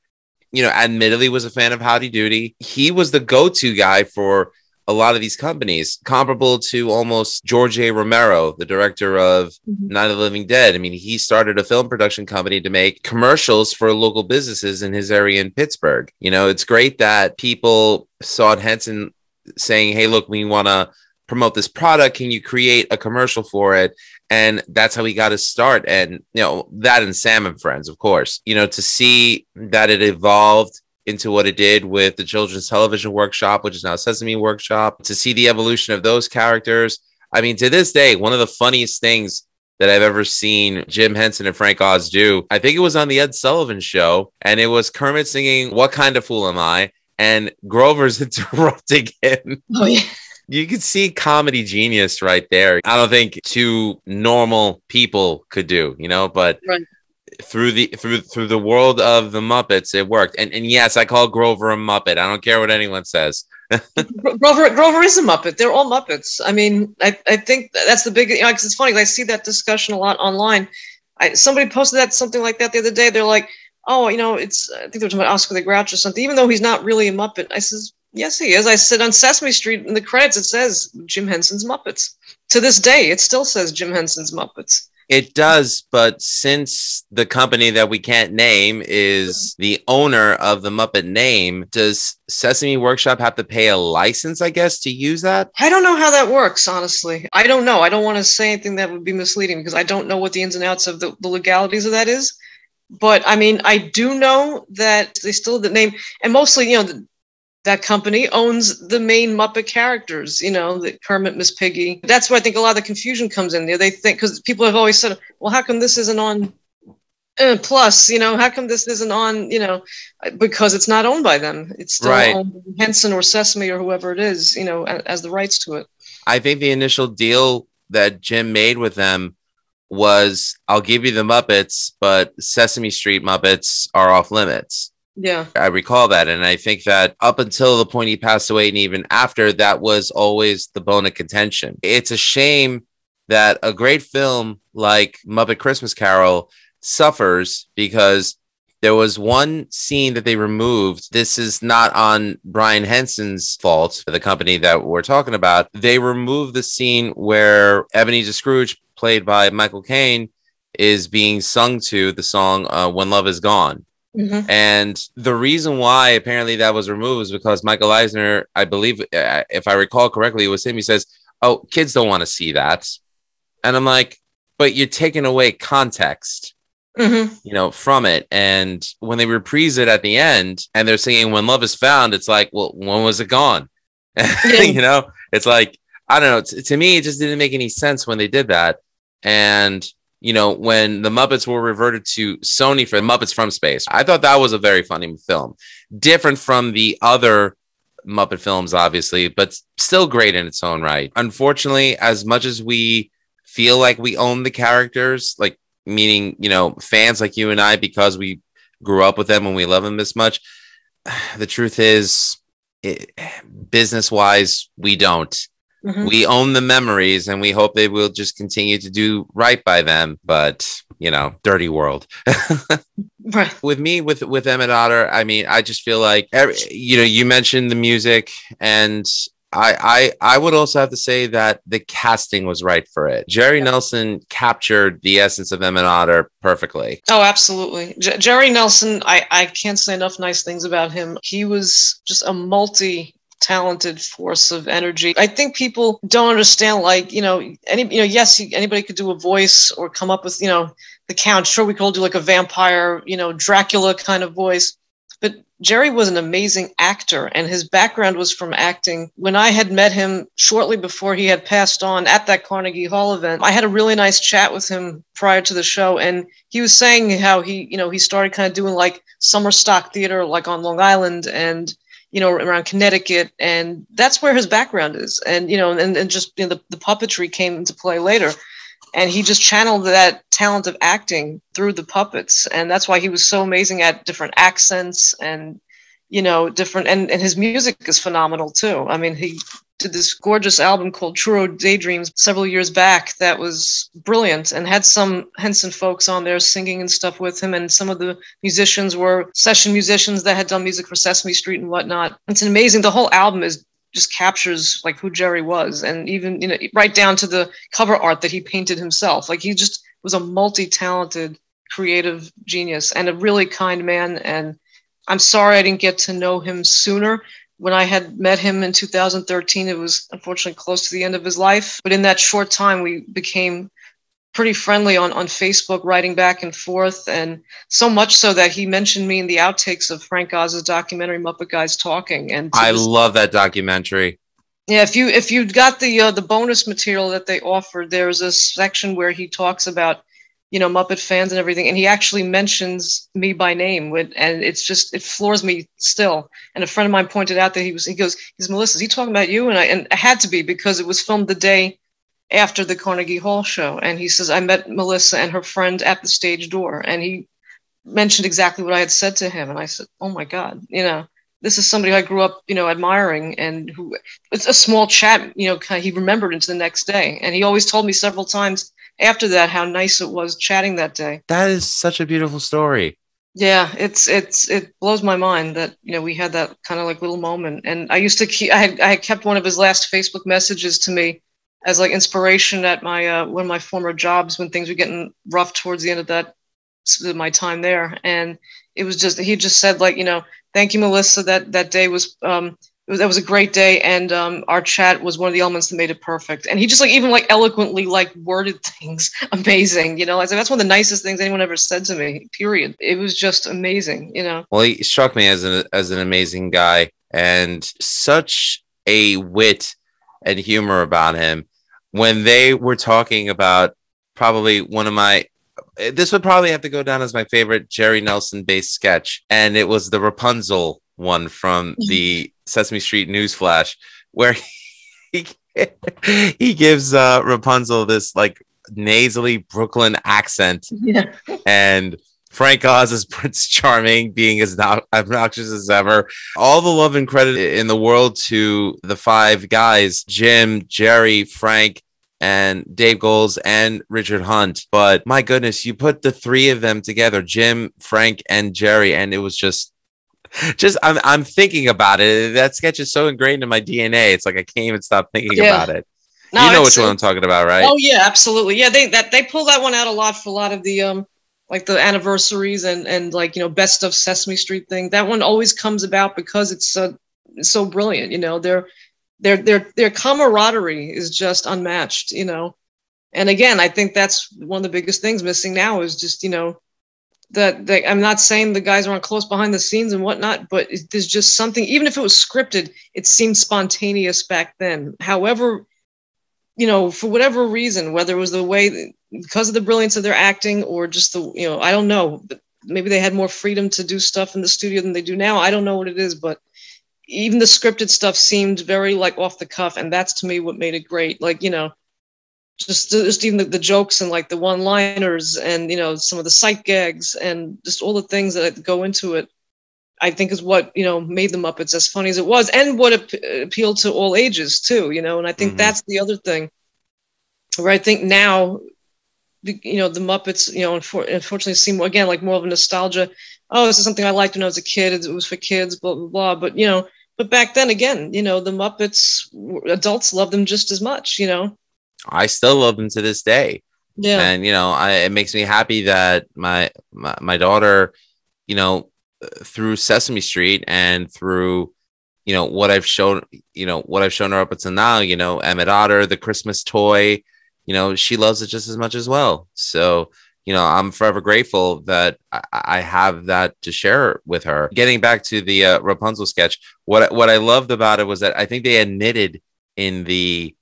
you know, admittedly was a fan of Howdy Doody. He was the go-to guy for a lot of these companies, comparable to almost George A. Romero, the director of mm-hmm. Night of the Living Dead. I mean, he started a film production company to make commercials for local businesses in his area in Pittsburgh. You know, it's great that people saw Henson saying, Hey, look, we want to promote this product. Can you create a commercial for it? And that's how he got his start. And, you know, that and Sam and Friends, of course, you know, to see that it evolved into what it did with the Children's Television Workshop, which is now Sesame Workshop, to see the evolution of those characters. I mean, to this day, one of the funniest things that I've ever seen Jim Henson and Frank Oz do, I think it was on the Ed Sullivan show, and it was Kermit singing, What Kind of Fool Am I? And Grover's interrupting him. Oh yeah. You could see comedy genius right there. I don't think two normal people could do, you know, but Right. through the through through the world of the Muppets, it worked. And and yes, I call Grover a Muppet. I don't care what anyone says. Grover Grover is a Muppet. They're all Muppets. I mean, I, I think that's the big. You know, 'cause it's funny. I see that discussion a lot online. I, somebody posted that something like that the other day. They're like, "Oh, you know, it's I think they were talking about Oscar the Grouch or something." Even though he's not really a Muppet, I says, "Yes, he is." I said on Sesame Street in the credits it says Jim Henson's Muppets. To this day, it still says Jim Henson's Muppets. It does, but since the company that we can't name is the owner of the Muppet name, does Sesame Workshop have to pay a license, I guess, to use that? I don't know how that works, honestly. I don't know. I don't want to say anything that would be misleading because I don't know what the ins and outs of the, the legalities of that is. But I mean, I do know that they still have the name, and mostly, you know, the, that company owns the main Muppet characters. You know, the Kermit, Miss Piggy. That's where I think a lot of the confusion comes in there. They think because people have always said, "Well, how come this isn't on?" Uh, plus, you know, how come this isn't on? You know, because it's not owned by them. It's still Right. owned by Henson or Sesame or whoever it is. You know, as, as the rights to it. I think the initial deal that Jim made with them was I'll give you the Muppets, but Sesame Street Muppets are off limits. Yeah. I recall that. And I think that up until the point he passed away, and even after, that was always the bone of contention. It's a shame that a great film like Muppet Christmas Carol suffers because there was one scene that they removed. This is not on Brian Henson's fault, for the company that we're talking about. They removed the scene where Ebenezer Scrooge, played by Michael Caine, is being sung to the song uh, When Love Is Gone. Mhm. And the reason why apparently that was removed is because Michael Eisner, I believe, uh, if I recall correctly, it was him. He says, Oh, kids don't want to see that. And I'm like, But you're taking away context Mhm. you know, from it. And when they reprise it at the end and they're singing When Love is Found, it's like, well, when was it gone? you know, it's like, I don't know. T- to me, it just didn't make any sense when they did that. And, you know, when the Muppets were reverted to Sony for Muppets from Space, I thought that was a very funny film. Different from the other Muppet films, obviously, but still great in its own right. Unfortunately, as much as we feel like we own the characters, like meaning, you know, fans like you and I, because we grew up with them and we love them this much, the truth is, business wise, we don't. Mhm. We own the memories and we hope they will just continue to do right by them. But, you know, dirty world. Right. with me with with Emmet Otter, I mean, I just feel like every, you know, you mentioned the music and I, I I would also have to say that the casting was right for it. Jerry Nelson captured the essence of Emmet Otter perfectly. Oh, absolutely. J- Jerry Nelson, I, I can't say enough nice things about him. He was just a multi talented force of energy. I think people don't understand, like, you know, any, you know, yes, anybody could do a voice or come up with, you know, the count. Sure, we could all do like a vampire, you know, Dracula kind of voice. But Jerry was an amazing actor, and his background was from acting. When I had met him shortly before he had passed on at that Carnegie Hall event, I had a really nice chat with him prior to the show, and he was saying how he, you know, he started kind of doing like summer stock theater, like on Long Island, and you know, around Connecticut, and that's where his background is, and you know, and, and just you know, the, the puppetry came into play later. And he just channeled that talent of acting through the puppets. And that's why he was so amazing at different accents and you know different and, and his music is phenomenal too. I mean he did this gorgeous album called Truro Daydreams several years back that was brilliant and had some Henson folks on there singing and stuff with him. And some of the musicians were session musicians that had done music for Sesame Street and whatnot. It's amazing. The whole album is just captures like who Jerry was and even you know right down to the cover art that he painted himself. Like he just was a multi-talented creative genius and a really kind man and I'm sorry I didn't get to know him sooner. When I had met him in 2013, it was unfortunately close to the end of his life. But in that short time, we became pretty friendly on, on Facebook, writing back and forth. And so much so that he mentioned me in the outtakes of Frank Oz's documentary, Muppet Guys Talking. And I this- love that documentary. yeah, if you if you got the uh, the bonus material that they offered, there's a section where he talks about you know Muppet fans and everything, and he actually mentions me by name, with, and it's just it floors me still. And a friend of mine pointed out that he was he goes he's Melissa, is he talking about you? And I and it had to be because it was filmed the day after the Carnegie Hall show, and he says I met Melissa and her friend at the stage door, and he mentioned exactly what I had said to him, and I said, oh my god, you know. This is somebody I grew up, you know, admiring, and who it's a small chat, you know, he remembered into the next day. And he always told me several times after that how nice it was chatting that day. That is such a beautiful story. Yeah, it's it's it blows my mind that you know we had that kind of like little moment. And I used to keep I had I had kept one of his last Facebook messages to me as like inspiration at my uh, one of my former jobs when things were getting rough towards the end of that my time there. And it was just he just said like you know thank you Melissa that that day was um it was, that was a great day and um, our chat was one of the elements that made it perfect. And he just like even like eloquently like worded things amazing you know? I said that's one of the nicest things anyone ever said to me period. It was just amazing you know? Well, he struck me as an as an amazing guy and such a wit and humor about him. When they were talking about probably one of my this would probably have to go down as my favorite Jerry Nelson based sketch, and it was the Rapunzel one from the Sesame Street News Flash, where he he gives uh, Rapunzel this like nasally Brooklyn accent yeah and Frank Oz as Prince Charming being as no- obnoxious as ever. All the love and credit in the world to the five guys Jim, Jerry, Frank, and Dave Goelz and Richard Hunt. But my goodness, you put the three of them together Jim, Frank, and Jerry, and it was just. Just I'm I'm thinking about it. That sketch is so ingrained in my DNA. It's like I can't even stop thinking Yeah. about it. No, you know which one I'm talking about, right? Oh yeah, absolutely. Yeah, they that they pull that one out a lot for a lot of the um like the anniversaries and and like you know best of Sesame Street thing. That one always comes about because it's so so brilliant. You know, their their their their camaraderie is just unmatched. You know, and again, I think that's one of the biggest things missing now is just you know that, I'm not saying the guys aren't close behind the scenes and whatnot, but it, there's just something. Even if it was scripted, it seemed spontaneous back then. However, you know, for whatever reason, whether it was the way because of the brilliance of their acting or just the you know, I don't know, but maybe they had more freedom to do stuff in the studio than they do now. I don't know what it is, but even the scripted stuff seemed very like off the cuff, and that's to me what made it great. Like you know, just just even the, the jokes and like the one liners and you know some of the sight gags and just all the things that go into it i think is what you know made the muppets as funny as it was and what ap- appealed to all ages too you know and i think Mhm. that's the other thing where i think now you know the muppets you know unfortunately seem again like more of a nostalgia. Oh this is something i liked when i was a kid. It was for kids blah blah blah. But you know but back then again you know the muppets adults loved them just as much you know I still love them to this day. yeah. And you know I, it makes me happy that my, my my daughter you know through sesame street and through you know what i've shown you know what i've shown her up until now you know emmet otter the christmas toy you know she loves it just as much as well. So you know i'm forever grateful that i, I have that to share with her. Getting back to the uh, rapunzel sketch what what i loved about it was that i think they admitted in the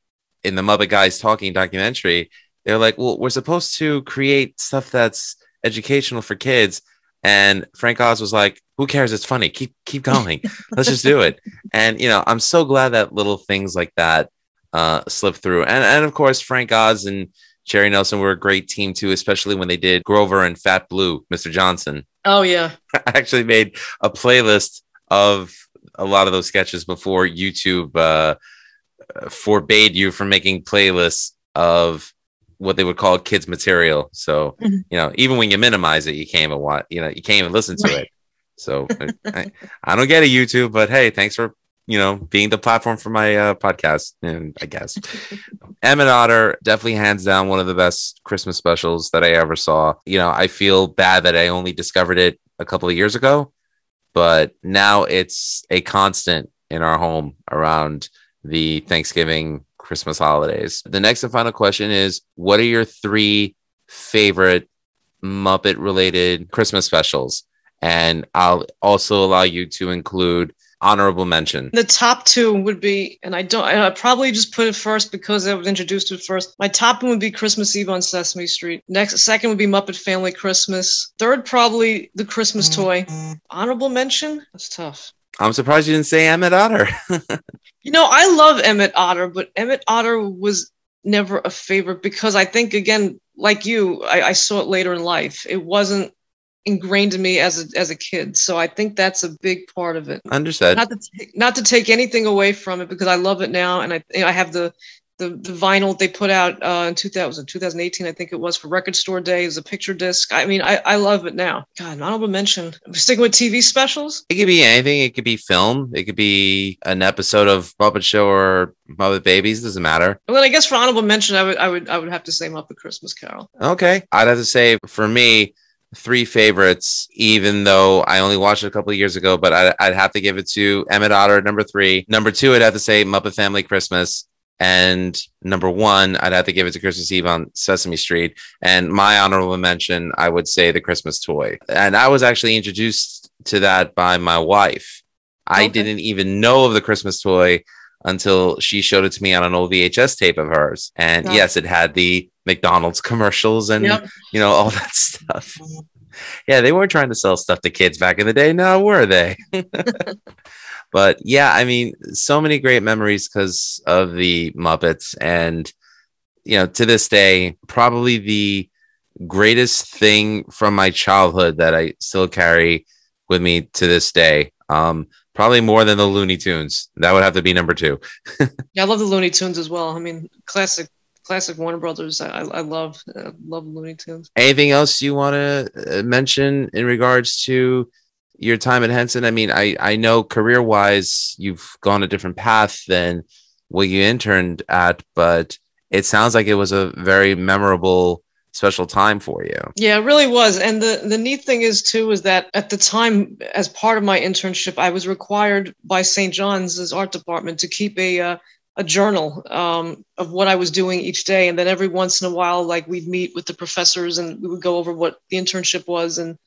in the muppet guys talking documentary they're like, well, we're supposed to create stuff that's educational for kids. And Frank Oz was like, who cares? It's funny. Keep keep going. Let's just do it. And you know, I'm so glad that little things like that uh slip through. And and of course, Frank Oz and Jerry Nelson were a great team too, especially when they did Grover and Fat Blue, Mr. Johnson. oh yeah I actually made a playlist of a lot of those sketches before YouTube uh forbade you from making playlists of what they would call kids material. So Mhm. you know, even when you minimize it, you can't even watch. You know, you can't even listen to it. So I, I don't get a YouTube, but hey, thanks for you know being the platform for my uh, podcast. And I guess Emmet Otter definitely hands down one of the best Christmas specials that I ever saw. You know, I feel bad that I only discovered it a couple of years ago, but now it's a constant in our home around the Thanksgiving Christmas holidays. The next and final question is what are your three favorite Muppet related Christmas specials? And I'll also allow you to include honorable mention. The top two would be, and I don't, I probably just put it first because I was introduced to it first. My top one would be Christmas Eve on Sesame Street. Next, second would be Muppet Family Christmas. Third, probably The Christmas mm. Toy. Honorable mention? That's tough. I'm surprised you didn't say Emmet Otter. You know, I love Emmet Otter, but Emmet Otter was never a favorite because I think, again, like you, I, I saw it later in life. It wasn't ingrained in me as a, as a kid. So I think that's a big part of it. Understood. Not to, take, not to take anything away from it because I love it now. And I, you know, I have the, the, the vinyl they put out uh, in 2000, 2018, I think it was for Record Store Day. Was a picture disc. I mean, I, I love it now. God, an honorable mention. Sticking with TV specials. It could be anything. It could be film. It could be an episode of Muppet Show or Muppet Babies. Doesn't matter. Well, then I guess for honorable mention, I would I would I would have to say Muppet Christmas Carol. Okay. I'd have to say for me, three favorites, even though I only watched it a couple of years ago, but I'd, I'd have to give it to Emmet Otter, number three. Number two, I'd have to say Muppet Family Christmas. And number one, I'd have to give it to Christmas Eve on Sesame Street. And my honorable mention, I would say the Christmas toy. And I was actually introduced to that by my wife. I didn't even know of the Christmas toy until she showed it to me on an old VHS tape of hers. And Wow. yes, it had the McDonald's commercials and Yep. you know all that stuff. Yeah, they weren't trying to sell stuff to kids back in the day. No, were they? but yeah, I mean, so many great memories because of the Muppets, and you know, to this day, probably the greatest thing from my childhood that I still carry with me to this day. Um, probably more than the Looney Tunes. That would have to be number two. Yeah, I love the Looney Tunes as well. I mean, classic classic Warner Brothers. I, I love I love Looney Tunes. anything else you want to mention in regards to your time at Henson? I mean, I, I know career wise, you've gone a different path than what you interned at, but it sounds like it was a very memorable, special time for you. Yeah, it really was. And the the neat thing is too is that at the time, as part of my internship, I was required by St. John's art department to keep a uh, a journal um, of what I was doing each day, and then every once in a while, like we'd meet with the professors and we would go over what the internship was. And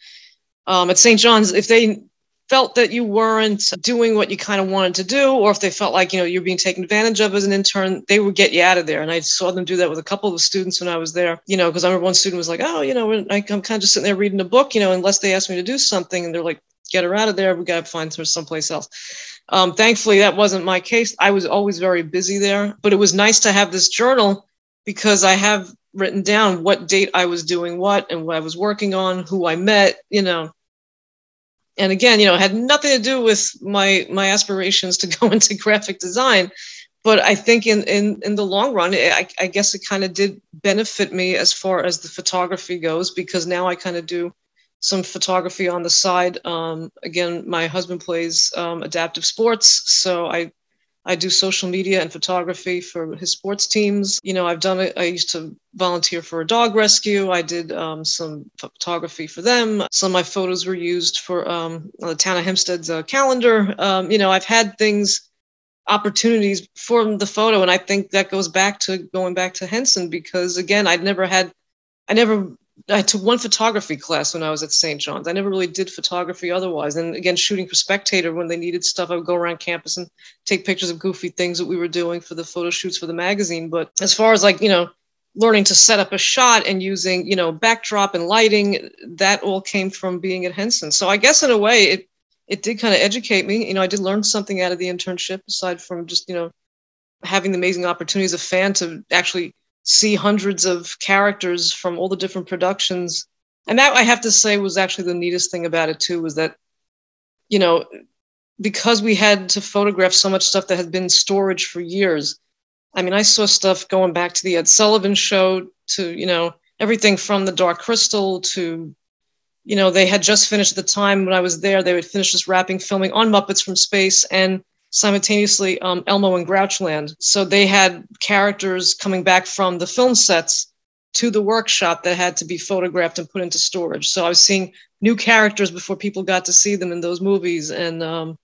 um, at St. John's, if they felt that you weren't doing what you kind of wanted to do, or if they felt like you know you're being taken advantage of as an intern, they would get you out of there. And I saw them do that with a couple of students when I was there. You know, because I remember one student was like, "Oh, you know, I'm kind of just sitting there reading a book, you know, unless they ask me to do something," and they're like, "Get her out of there. We got to find her someplace else." Um, thankfully, that wasn't my case. I was always very busy there, but it was nice to have this journal because I have written down what date I was doing what and what I was working on, who I met, you know. And again, you know, had nothing to do with my my aspirations to go into graphic design, but I think in in in the long run, I, I guess it kind of did benefit me as far as the photography goes because now I kind of do some photography on the side. Um, again, my husband plays um, adaptive sports, so I I do social media and photography for his sports teams. You know, I've done it. I used to volunteer for a dog rescue. I did um, some photography for them. Some of my photos were used for um, the town of Hempstead's uh, calendar. Um, you know, I've had things, opportunities for the photo, and I think that goes back to going back to Henson because again, I'd never had, I never I took one photography class when I was at St. John's. I never really did photography otherwise. And again, shooting for Spectator when they needed stuff, I would go around campus and take pictures of goofy things that we were doing for the photo shoots for the magazine. But as far as like, you know, learning to set up a shot and using, you know, backdrop and lighting, that all came from being at Henson. So I guess in a way it it did kind of educate me. You know, I did learn something out of the internship aside from just, you know, having the amazing opportunity as a fan to actually see hundreds of characters from all the different productions. And that i have to say was actually the neatest thing about it too was that you know because we had to photograph so much stuff that had been storage for years I mean, I saw stuff going back to the Ed Sullivan show to, you know, everything from the Dark Crystal to, you know, they had just finished at the time when I was there, they would finish just wrapping filming on Muppets from Space. And simultaneously um, Elmo and Grouchland. So they had characters coming back from the film sets to the workshop that had to be photographed and put into storage. So I was seeing new characters before people got to see them in those movies. And, um,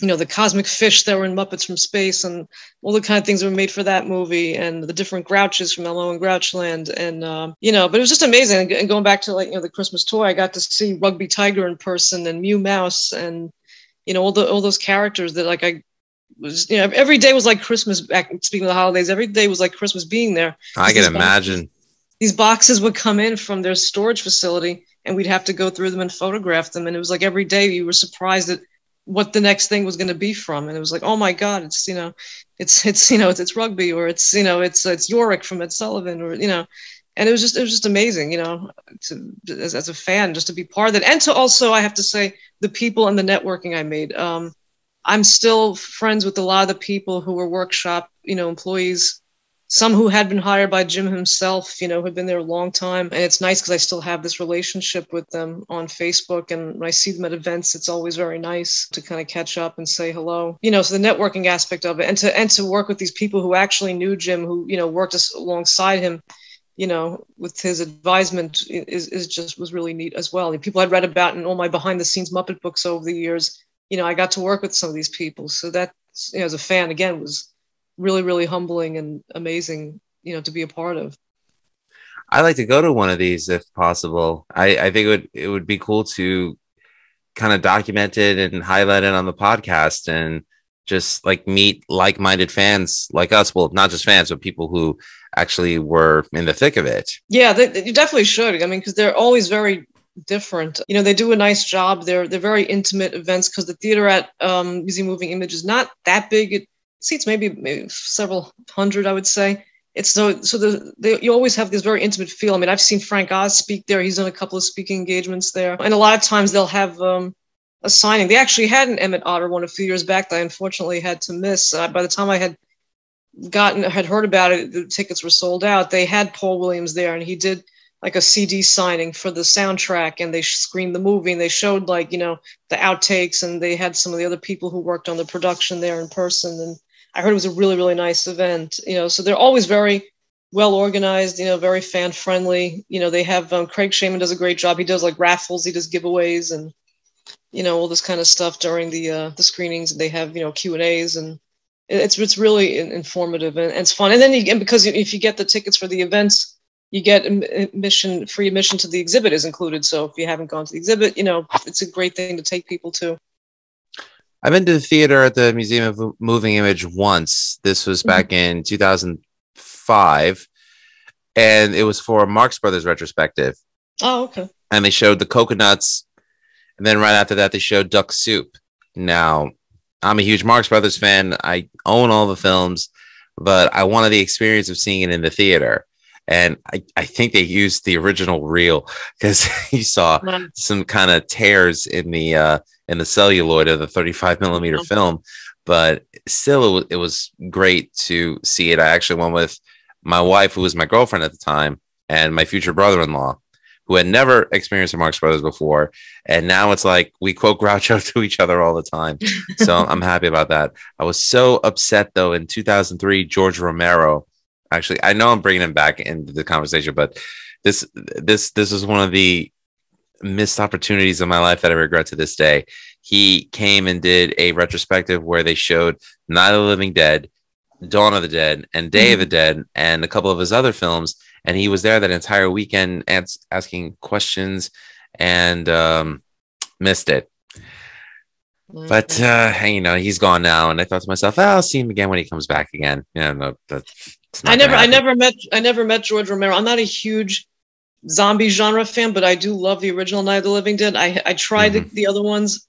you know, the cosmic fish that were in Muppets from Space and all the kind of things that were made for that movie and the different Grouches from Elmo and Grouchland. And, um, you know, but it was just amazing. And going back to like, you know, the Christmas toy, I got to see Rugby Tiger in person and Mew Mouse and, you know, all the, all those characters that like I, was, you know, every day was like Christmas. Back speaking of the holidays, every day was like Christmas being there. I can imagine. These boxes would come in from their storage facility, and we'd have to go through them and photograph them. And it was like every day you were surprised at what the next thing was going to be from, and it was like, oh my god, it's you know, it's it's you know, it's, it's rugby, or it's you know, it's it's Yorick from Ed Sullivan, or you know, and it was just it was just amazing, you know, to, as, as a fan just to be part of it, and to also I have to say the people and the networking I made. Um, I'm still friends with a lot of the people who were workshop, you know, employees. Some who had been hired by Jim himself, you know, had been there a long time. And it's nice because I still have this relationship with them on Facebook. And when I see them at events, it's always very nice to kind of catch up and say hello. You know, so the networking aspect of it and to and to work with these people who actually knew Jim, who, you know, worked alongside him you know, with his advisement is, is just was really neat as well. People I'd read about in all my behind the scenes Muppet books over the years you know, I got to work with some of these people. So that, you know, as a fan, again, was really, really humbling and amazing, you know, to be a part of. I'd like to go to one of these if possible. I, I think it would it would be cool to kind of document it and highlight it on the podcast and just like meet like-minded fans like us. Well, not just fans, but people who actually were in the thick of it. Yeah, they, you definitely should. I mean, because they're always very different. You know, they do a nice job. They're they're very intimate events because the theater at um, Museum Moving Image is not that big. It seats maybe, maybe several hundred, I would say. It's so so the they, you always have this very intimate feel. I mean, I've seen Frank Oz speak there. He's done a couple of speaking engagements there, and a lot of times they'll have um, a signing. They actually had an Emmet Otter one a few years back that I unfortunately had to miss. Uh, by the time I had gotten had heard about it, the tickets were sold out. They had Paul Williams there, and he did like a CD signing for the soundtrack and they screened the movie and they showed like, you know, the outtakes and they had some of the other people who worked on the production there in person. And I heard it was a really, really nice event, you know, so they're always very well organized, you know, very fan friendly. You know, they have um, Craig Shemin does a great job. He does like raffles, he does giveaways and, you know, all this kind of stuff during the, uh, the screenings and they have, you know, Q and A's and it's, it's really informative and, and it's fun. And then you, and because if you get the tickets for the events, you get admission free admission to the exhibit is included. So if you haven't gone to the exhibit you know it's a great thing to take people to. I've been to the theater at the museum of moving image once. This was mm-hmm. back mm-hmm. in 2005 and it was for marx brothers retrospective. Oh okay. And they showed the coconuts. And then right after that they showed duck soup. Now i'm a huge marx brothers fan i own all the films but i wanted the experience of seeing it in the theater and I, I think they used the original reel because you saw some kind of tears in the uh, in the celluloid of the 35 millimeter mm-hmm. film, but still it, it was great to see it. I actually went with my wife, who was my girlfriend at the time, and my future brother-in-law, who had never experienced the Marx Brothers before, and now it's like we quote Groucho to each other all the time. So I'm happy about that. I was so upset though in 2003, George Romero actually i know i'm bringing him back into the conversation but this this this is one of the missed opportunities in my life that i regret to this day he came and did a retrospective where they showed night of the living dead dawn of the dead and day mm-hmm. of the dead and a couple of his other films and he was there that entire weekend ans- asking questions and um, missed it but uh, you know he's gone now, and I thought to myself, oh, "I'll see him again when he comes back again." Know, no, I never, I never met, I never met George Romero. I'm not a huge zombie genre fan, but I do love the original Night of the Living Dead. I, I tried mm-hmm. the, the, other ones;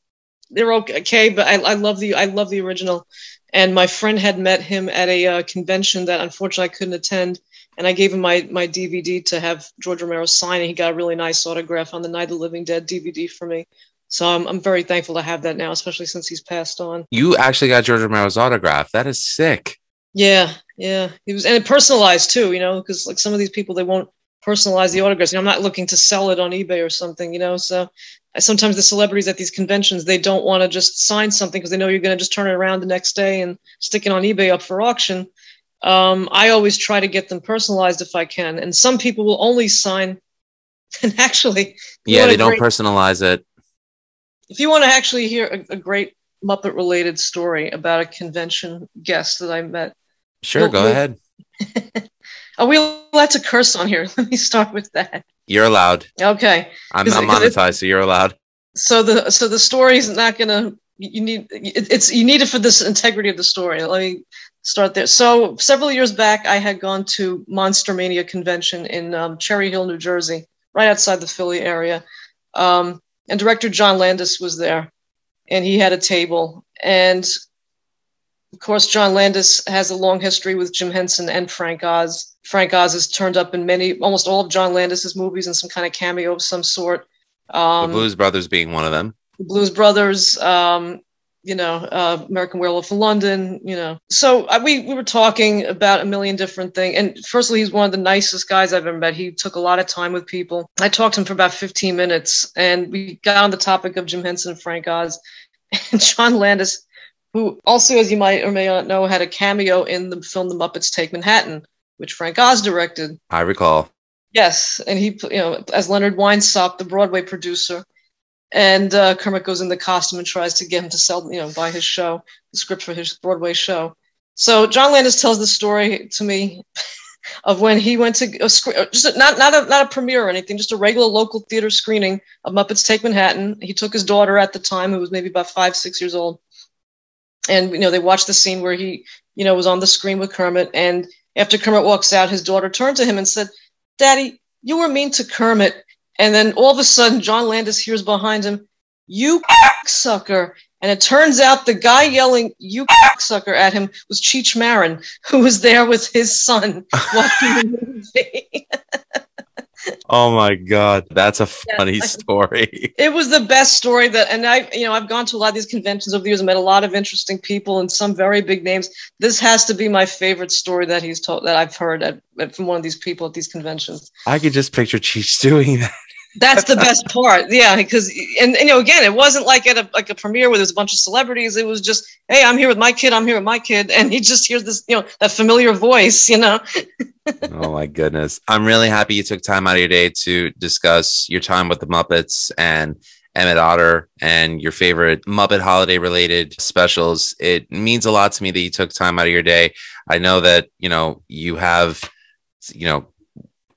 they're okay, but I, I love the, I love the original. And my friend had met him at a uh, convention that unfortunately I couldn't attend, and I gave him my my DVD to have George Romero sign, and he got a really nice autograph on the Night of the Living Dead DVD for me. So I'm, I'm very thankful to have that now, especially since he's passed on. You actually got George Romero's autograph. That is sick. Yeah, yeah. He was and personalized too, you know, because like some of these people they won't personalize the autographs. You know, I'm not looking to sell it on eBay or something, you know. So I- sometimes the celebrities at these conventions they don't want to just sign something because they know you're going to just turn it around the next day and stick it on eBay up for auction. Um, I always try to get them personalized if I can, and some people will only sign. And actually, Yeah, they don't great- personalize it. if you want to actually hear a, a great Muppet related story about a convention guest that I met, Sure, Well, go well- ahead. are we allowed to curse on here? Let me start with that. You're allowed. Okay. I'm, 'Cause- I'm 'cause it- monetized, so you're allowed. So the so the story is not gonna. You need it, it's you need it for this integrity of the story. Let me start there. So several years back, I had gone to Monster Mania convention in um, Cherry Hill, New Jersey, right outside the Philly area, um, and director John Landis was there, and he had a table, and of course John Landis has a long history with Jim Henson and Frank Oz. Frank Oz has turned up in many, almost all of John Landis's movies in some kind of cameo of some sort. Um, the Blues Brothers being one of them. The Blues Brothers, um, you know, uh, American Werewolf in London, you know. So uh, we we were talking about a million different things. And firstly, he's one of the nicest guys I've ever met. He took a lot of time with people. I talked to him for about 15 minutes, and we got on the topic of Jim Henson Frank Oz, and John Landis, who also, as you might or may not know, had a cameo in the film The Muppets Take Manhattan, which Frank Oz directed. I recall. Yes, and he, you know, as Leonard Weinstock, the Broadway producer, and uh, Kermit goes in the costume and tries to get him to sell, you know, buy his show, the script for his Broadway show. So John Landis tells the story to me of when he went to a screen, just a, not not a not a premiere or anything, just a regular local theater screening of Muppets Take Manhattan. He took his daughter at the time, who was maybe about five, six years old, and you know they watched the scene where he, you know, was on the screen with Kermit, and after Kermit walks out, his daughter turned to him and said, Daddy, you were mean to Kermit. And then all of a sudden, John Landis hears behind him, You sucker. And it turns out the guy yelling, You sucker at him was Cheech Marin, who was there with his son watching the movie. Oh my god, that's a funny I- story. it was the best story that and i you know i've gone to a lot of these conventions over the years and met a lot of interesting people and some very big names this has to be my favorite story that he's told that i've heard at, at- from one of these people at these conventions I could just picture Cheech doing that. That's the best part yeah because and, and, you know again it wasn't like at a like a premiere where there's a bunch of celebrities it was just hey i'm here with my kid i'm here with my kid and he just hears this you know that familiar voice you know oh my goodness. I'm really happy you took time out of your day to discuss your time with the Muppets and Emmet Otter and your favorite Muppet holiday related specials. It means a lot to me that you took time out of your day. I know that, you know, you have, you know,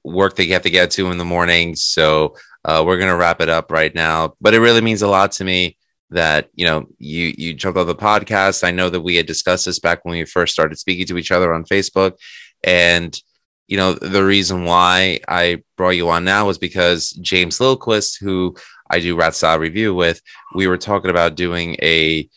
work that you have to get to in the morning. So uh, we're going to wrap it up right now. But it really means a lot to me that you know you you jumped on the podcast. I know that we had discussed this back when we first started speaking to each other on Facebook, and you know the reason why I brought you on now was because James Lilquist, who I do Rat Salad Review with, we were talking about doing a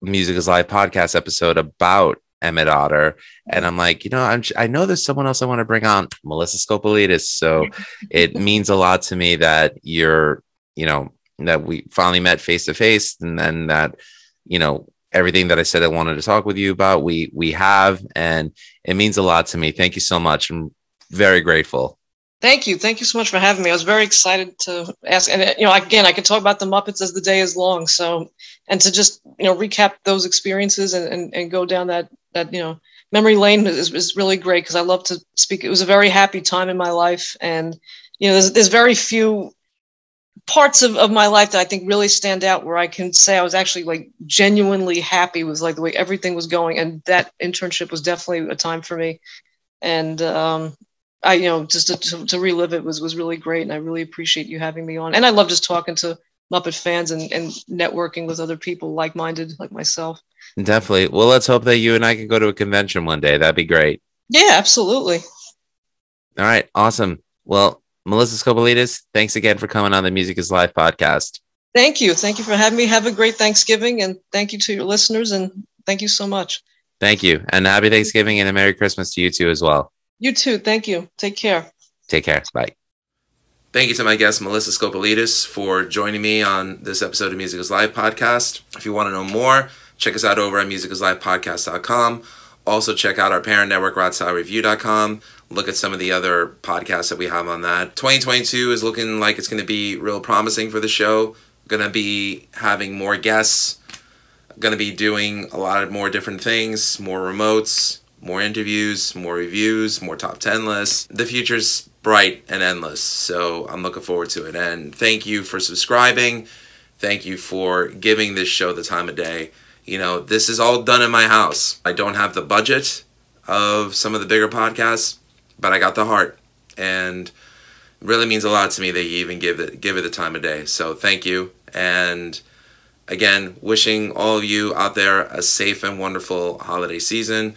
Music is Life podcast episode about Emmet Otter, and I'm like, you know, I'm I know there's someone else I want to bring on, Melissa Scopelitis. So it means a lot to me that you're, you know, that we finally met face to face, and then that, you know, everything that I said I wanted to talk with you about, we we have, and it means a lot to me. Thank you so much. I'm very grateful. Thank you. Thank you so much for having me. I was very excited to ask. And, you know, again, I could talk about the Muppets as the day is long. So, and to just, you know, recap those experiences and, and, and go down that, that, you know, memory lane is, is really great because I love to speak. It was a very happy time in my life. And, you know, there's, there's very few parts of, of my life that I think really stand out where I can say I was actually like genuinely happy with like the way everything was going. And that internship was definitely a time for me. And, um, I, you know, just to, to, to relive it was was really great, and I really appreciate you having me on. And I love just talking to Muppet fans and, and networking with other people like minded like myself. Definitely. Well, let's hope that you and I can go to a convention one day. That'd be great. Yeah, absolutely. All right. Awesome. Well, Melissa Scopelitis, thanks again for coming on the Music is Life podcast. Thank you. Thank you for having me. Have a great Thanksgiving, and thank you to your listeners, and thank you so much. Thank you. And happy Thanksgiving and a Merry Christmas to you too as well. You too. Thank you. Take care. Take care. Bye. Thank you to my guest, Melissa Scopelitis, for joining me on this episode of Music is Life podcast. If you want to know more, check us out over at musicislifepodcast.com. Also, check out our parent network, RatSaladReview.com. Look at some of the other podcasts that we have on that. 2022 is looking like it's going to be real promising for the show. Going to be having more guests. Going to be doing a lot of more different things, more remotes, more interviews, more reviews, more top 10 lists. The future's bright and endless, so I'm looking forward to it. And thank you for subscribing. Thank you for giving this show the time of day. You know, this is all done in my house. I don't have the budget of some of the bigger podcasts, but I got the heart. And really means a lot to me that you even give it give it the time of day. So thank you. And again, wishing all of you out there a safe and wonderful holiday season.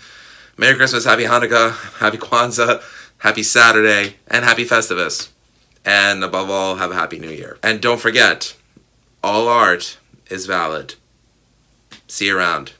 Merry Christmas, Happy Hanukkah, Happy Kwanzaa, Happy Saturday, and Happy Festivus. And above all, have a Happy New Year. And don't forget, all art is valid. See you around.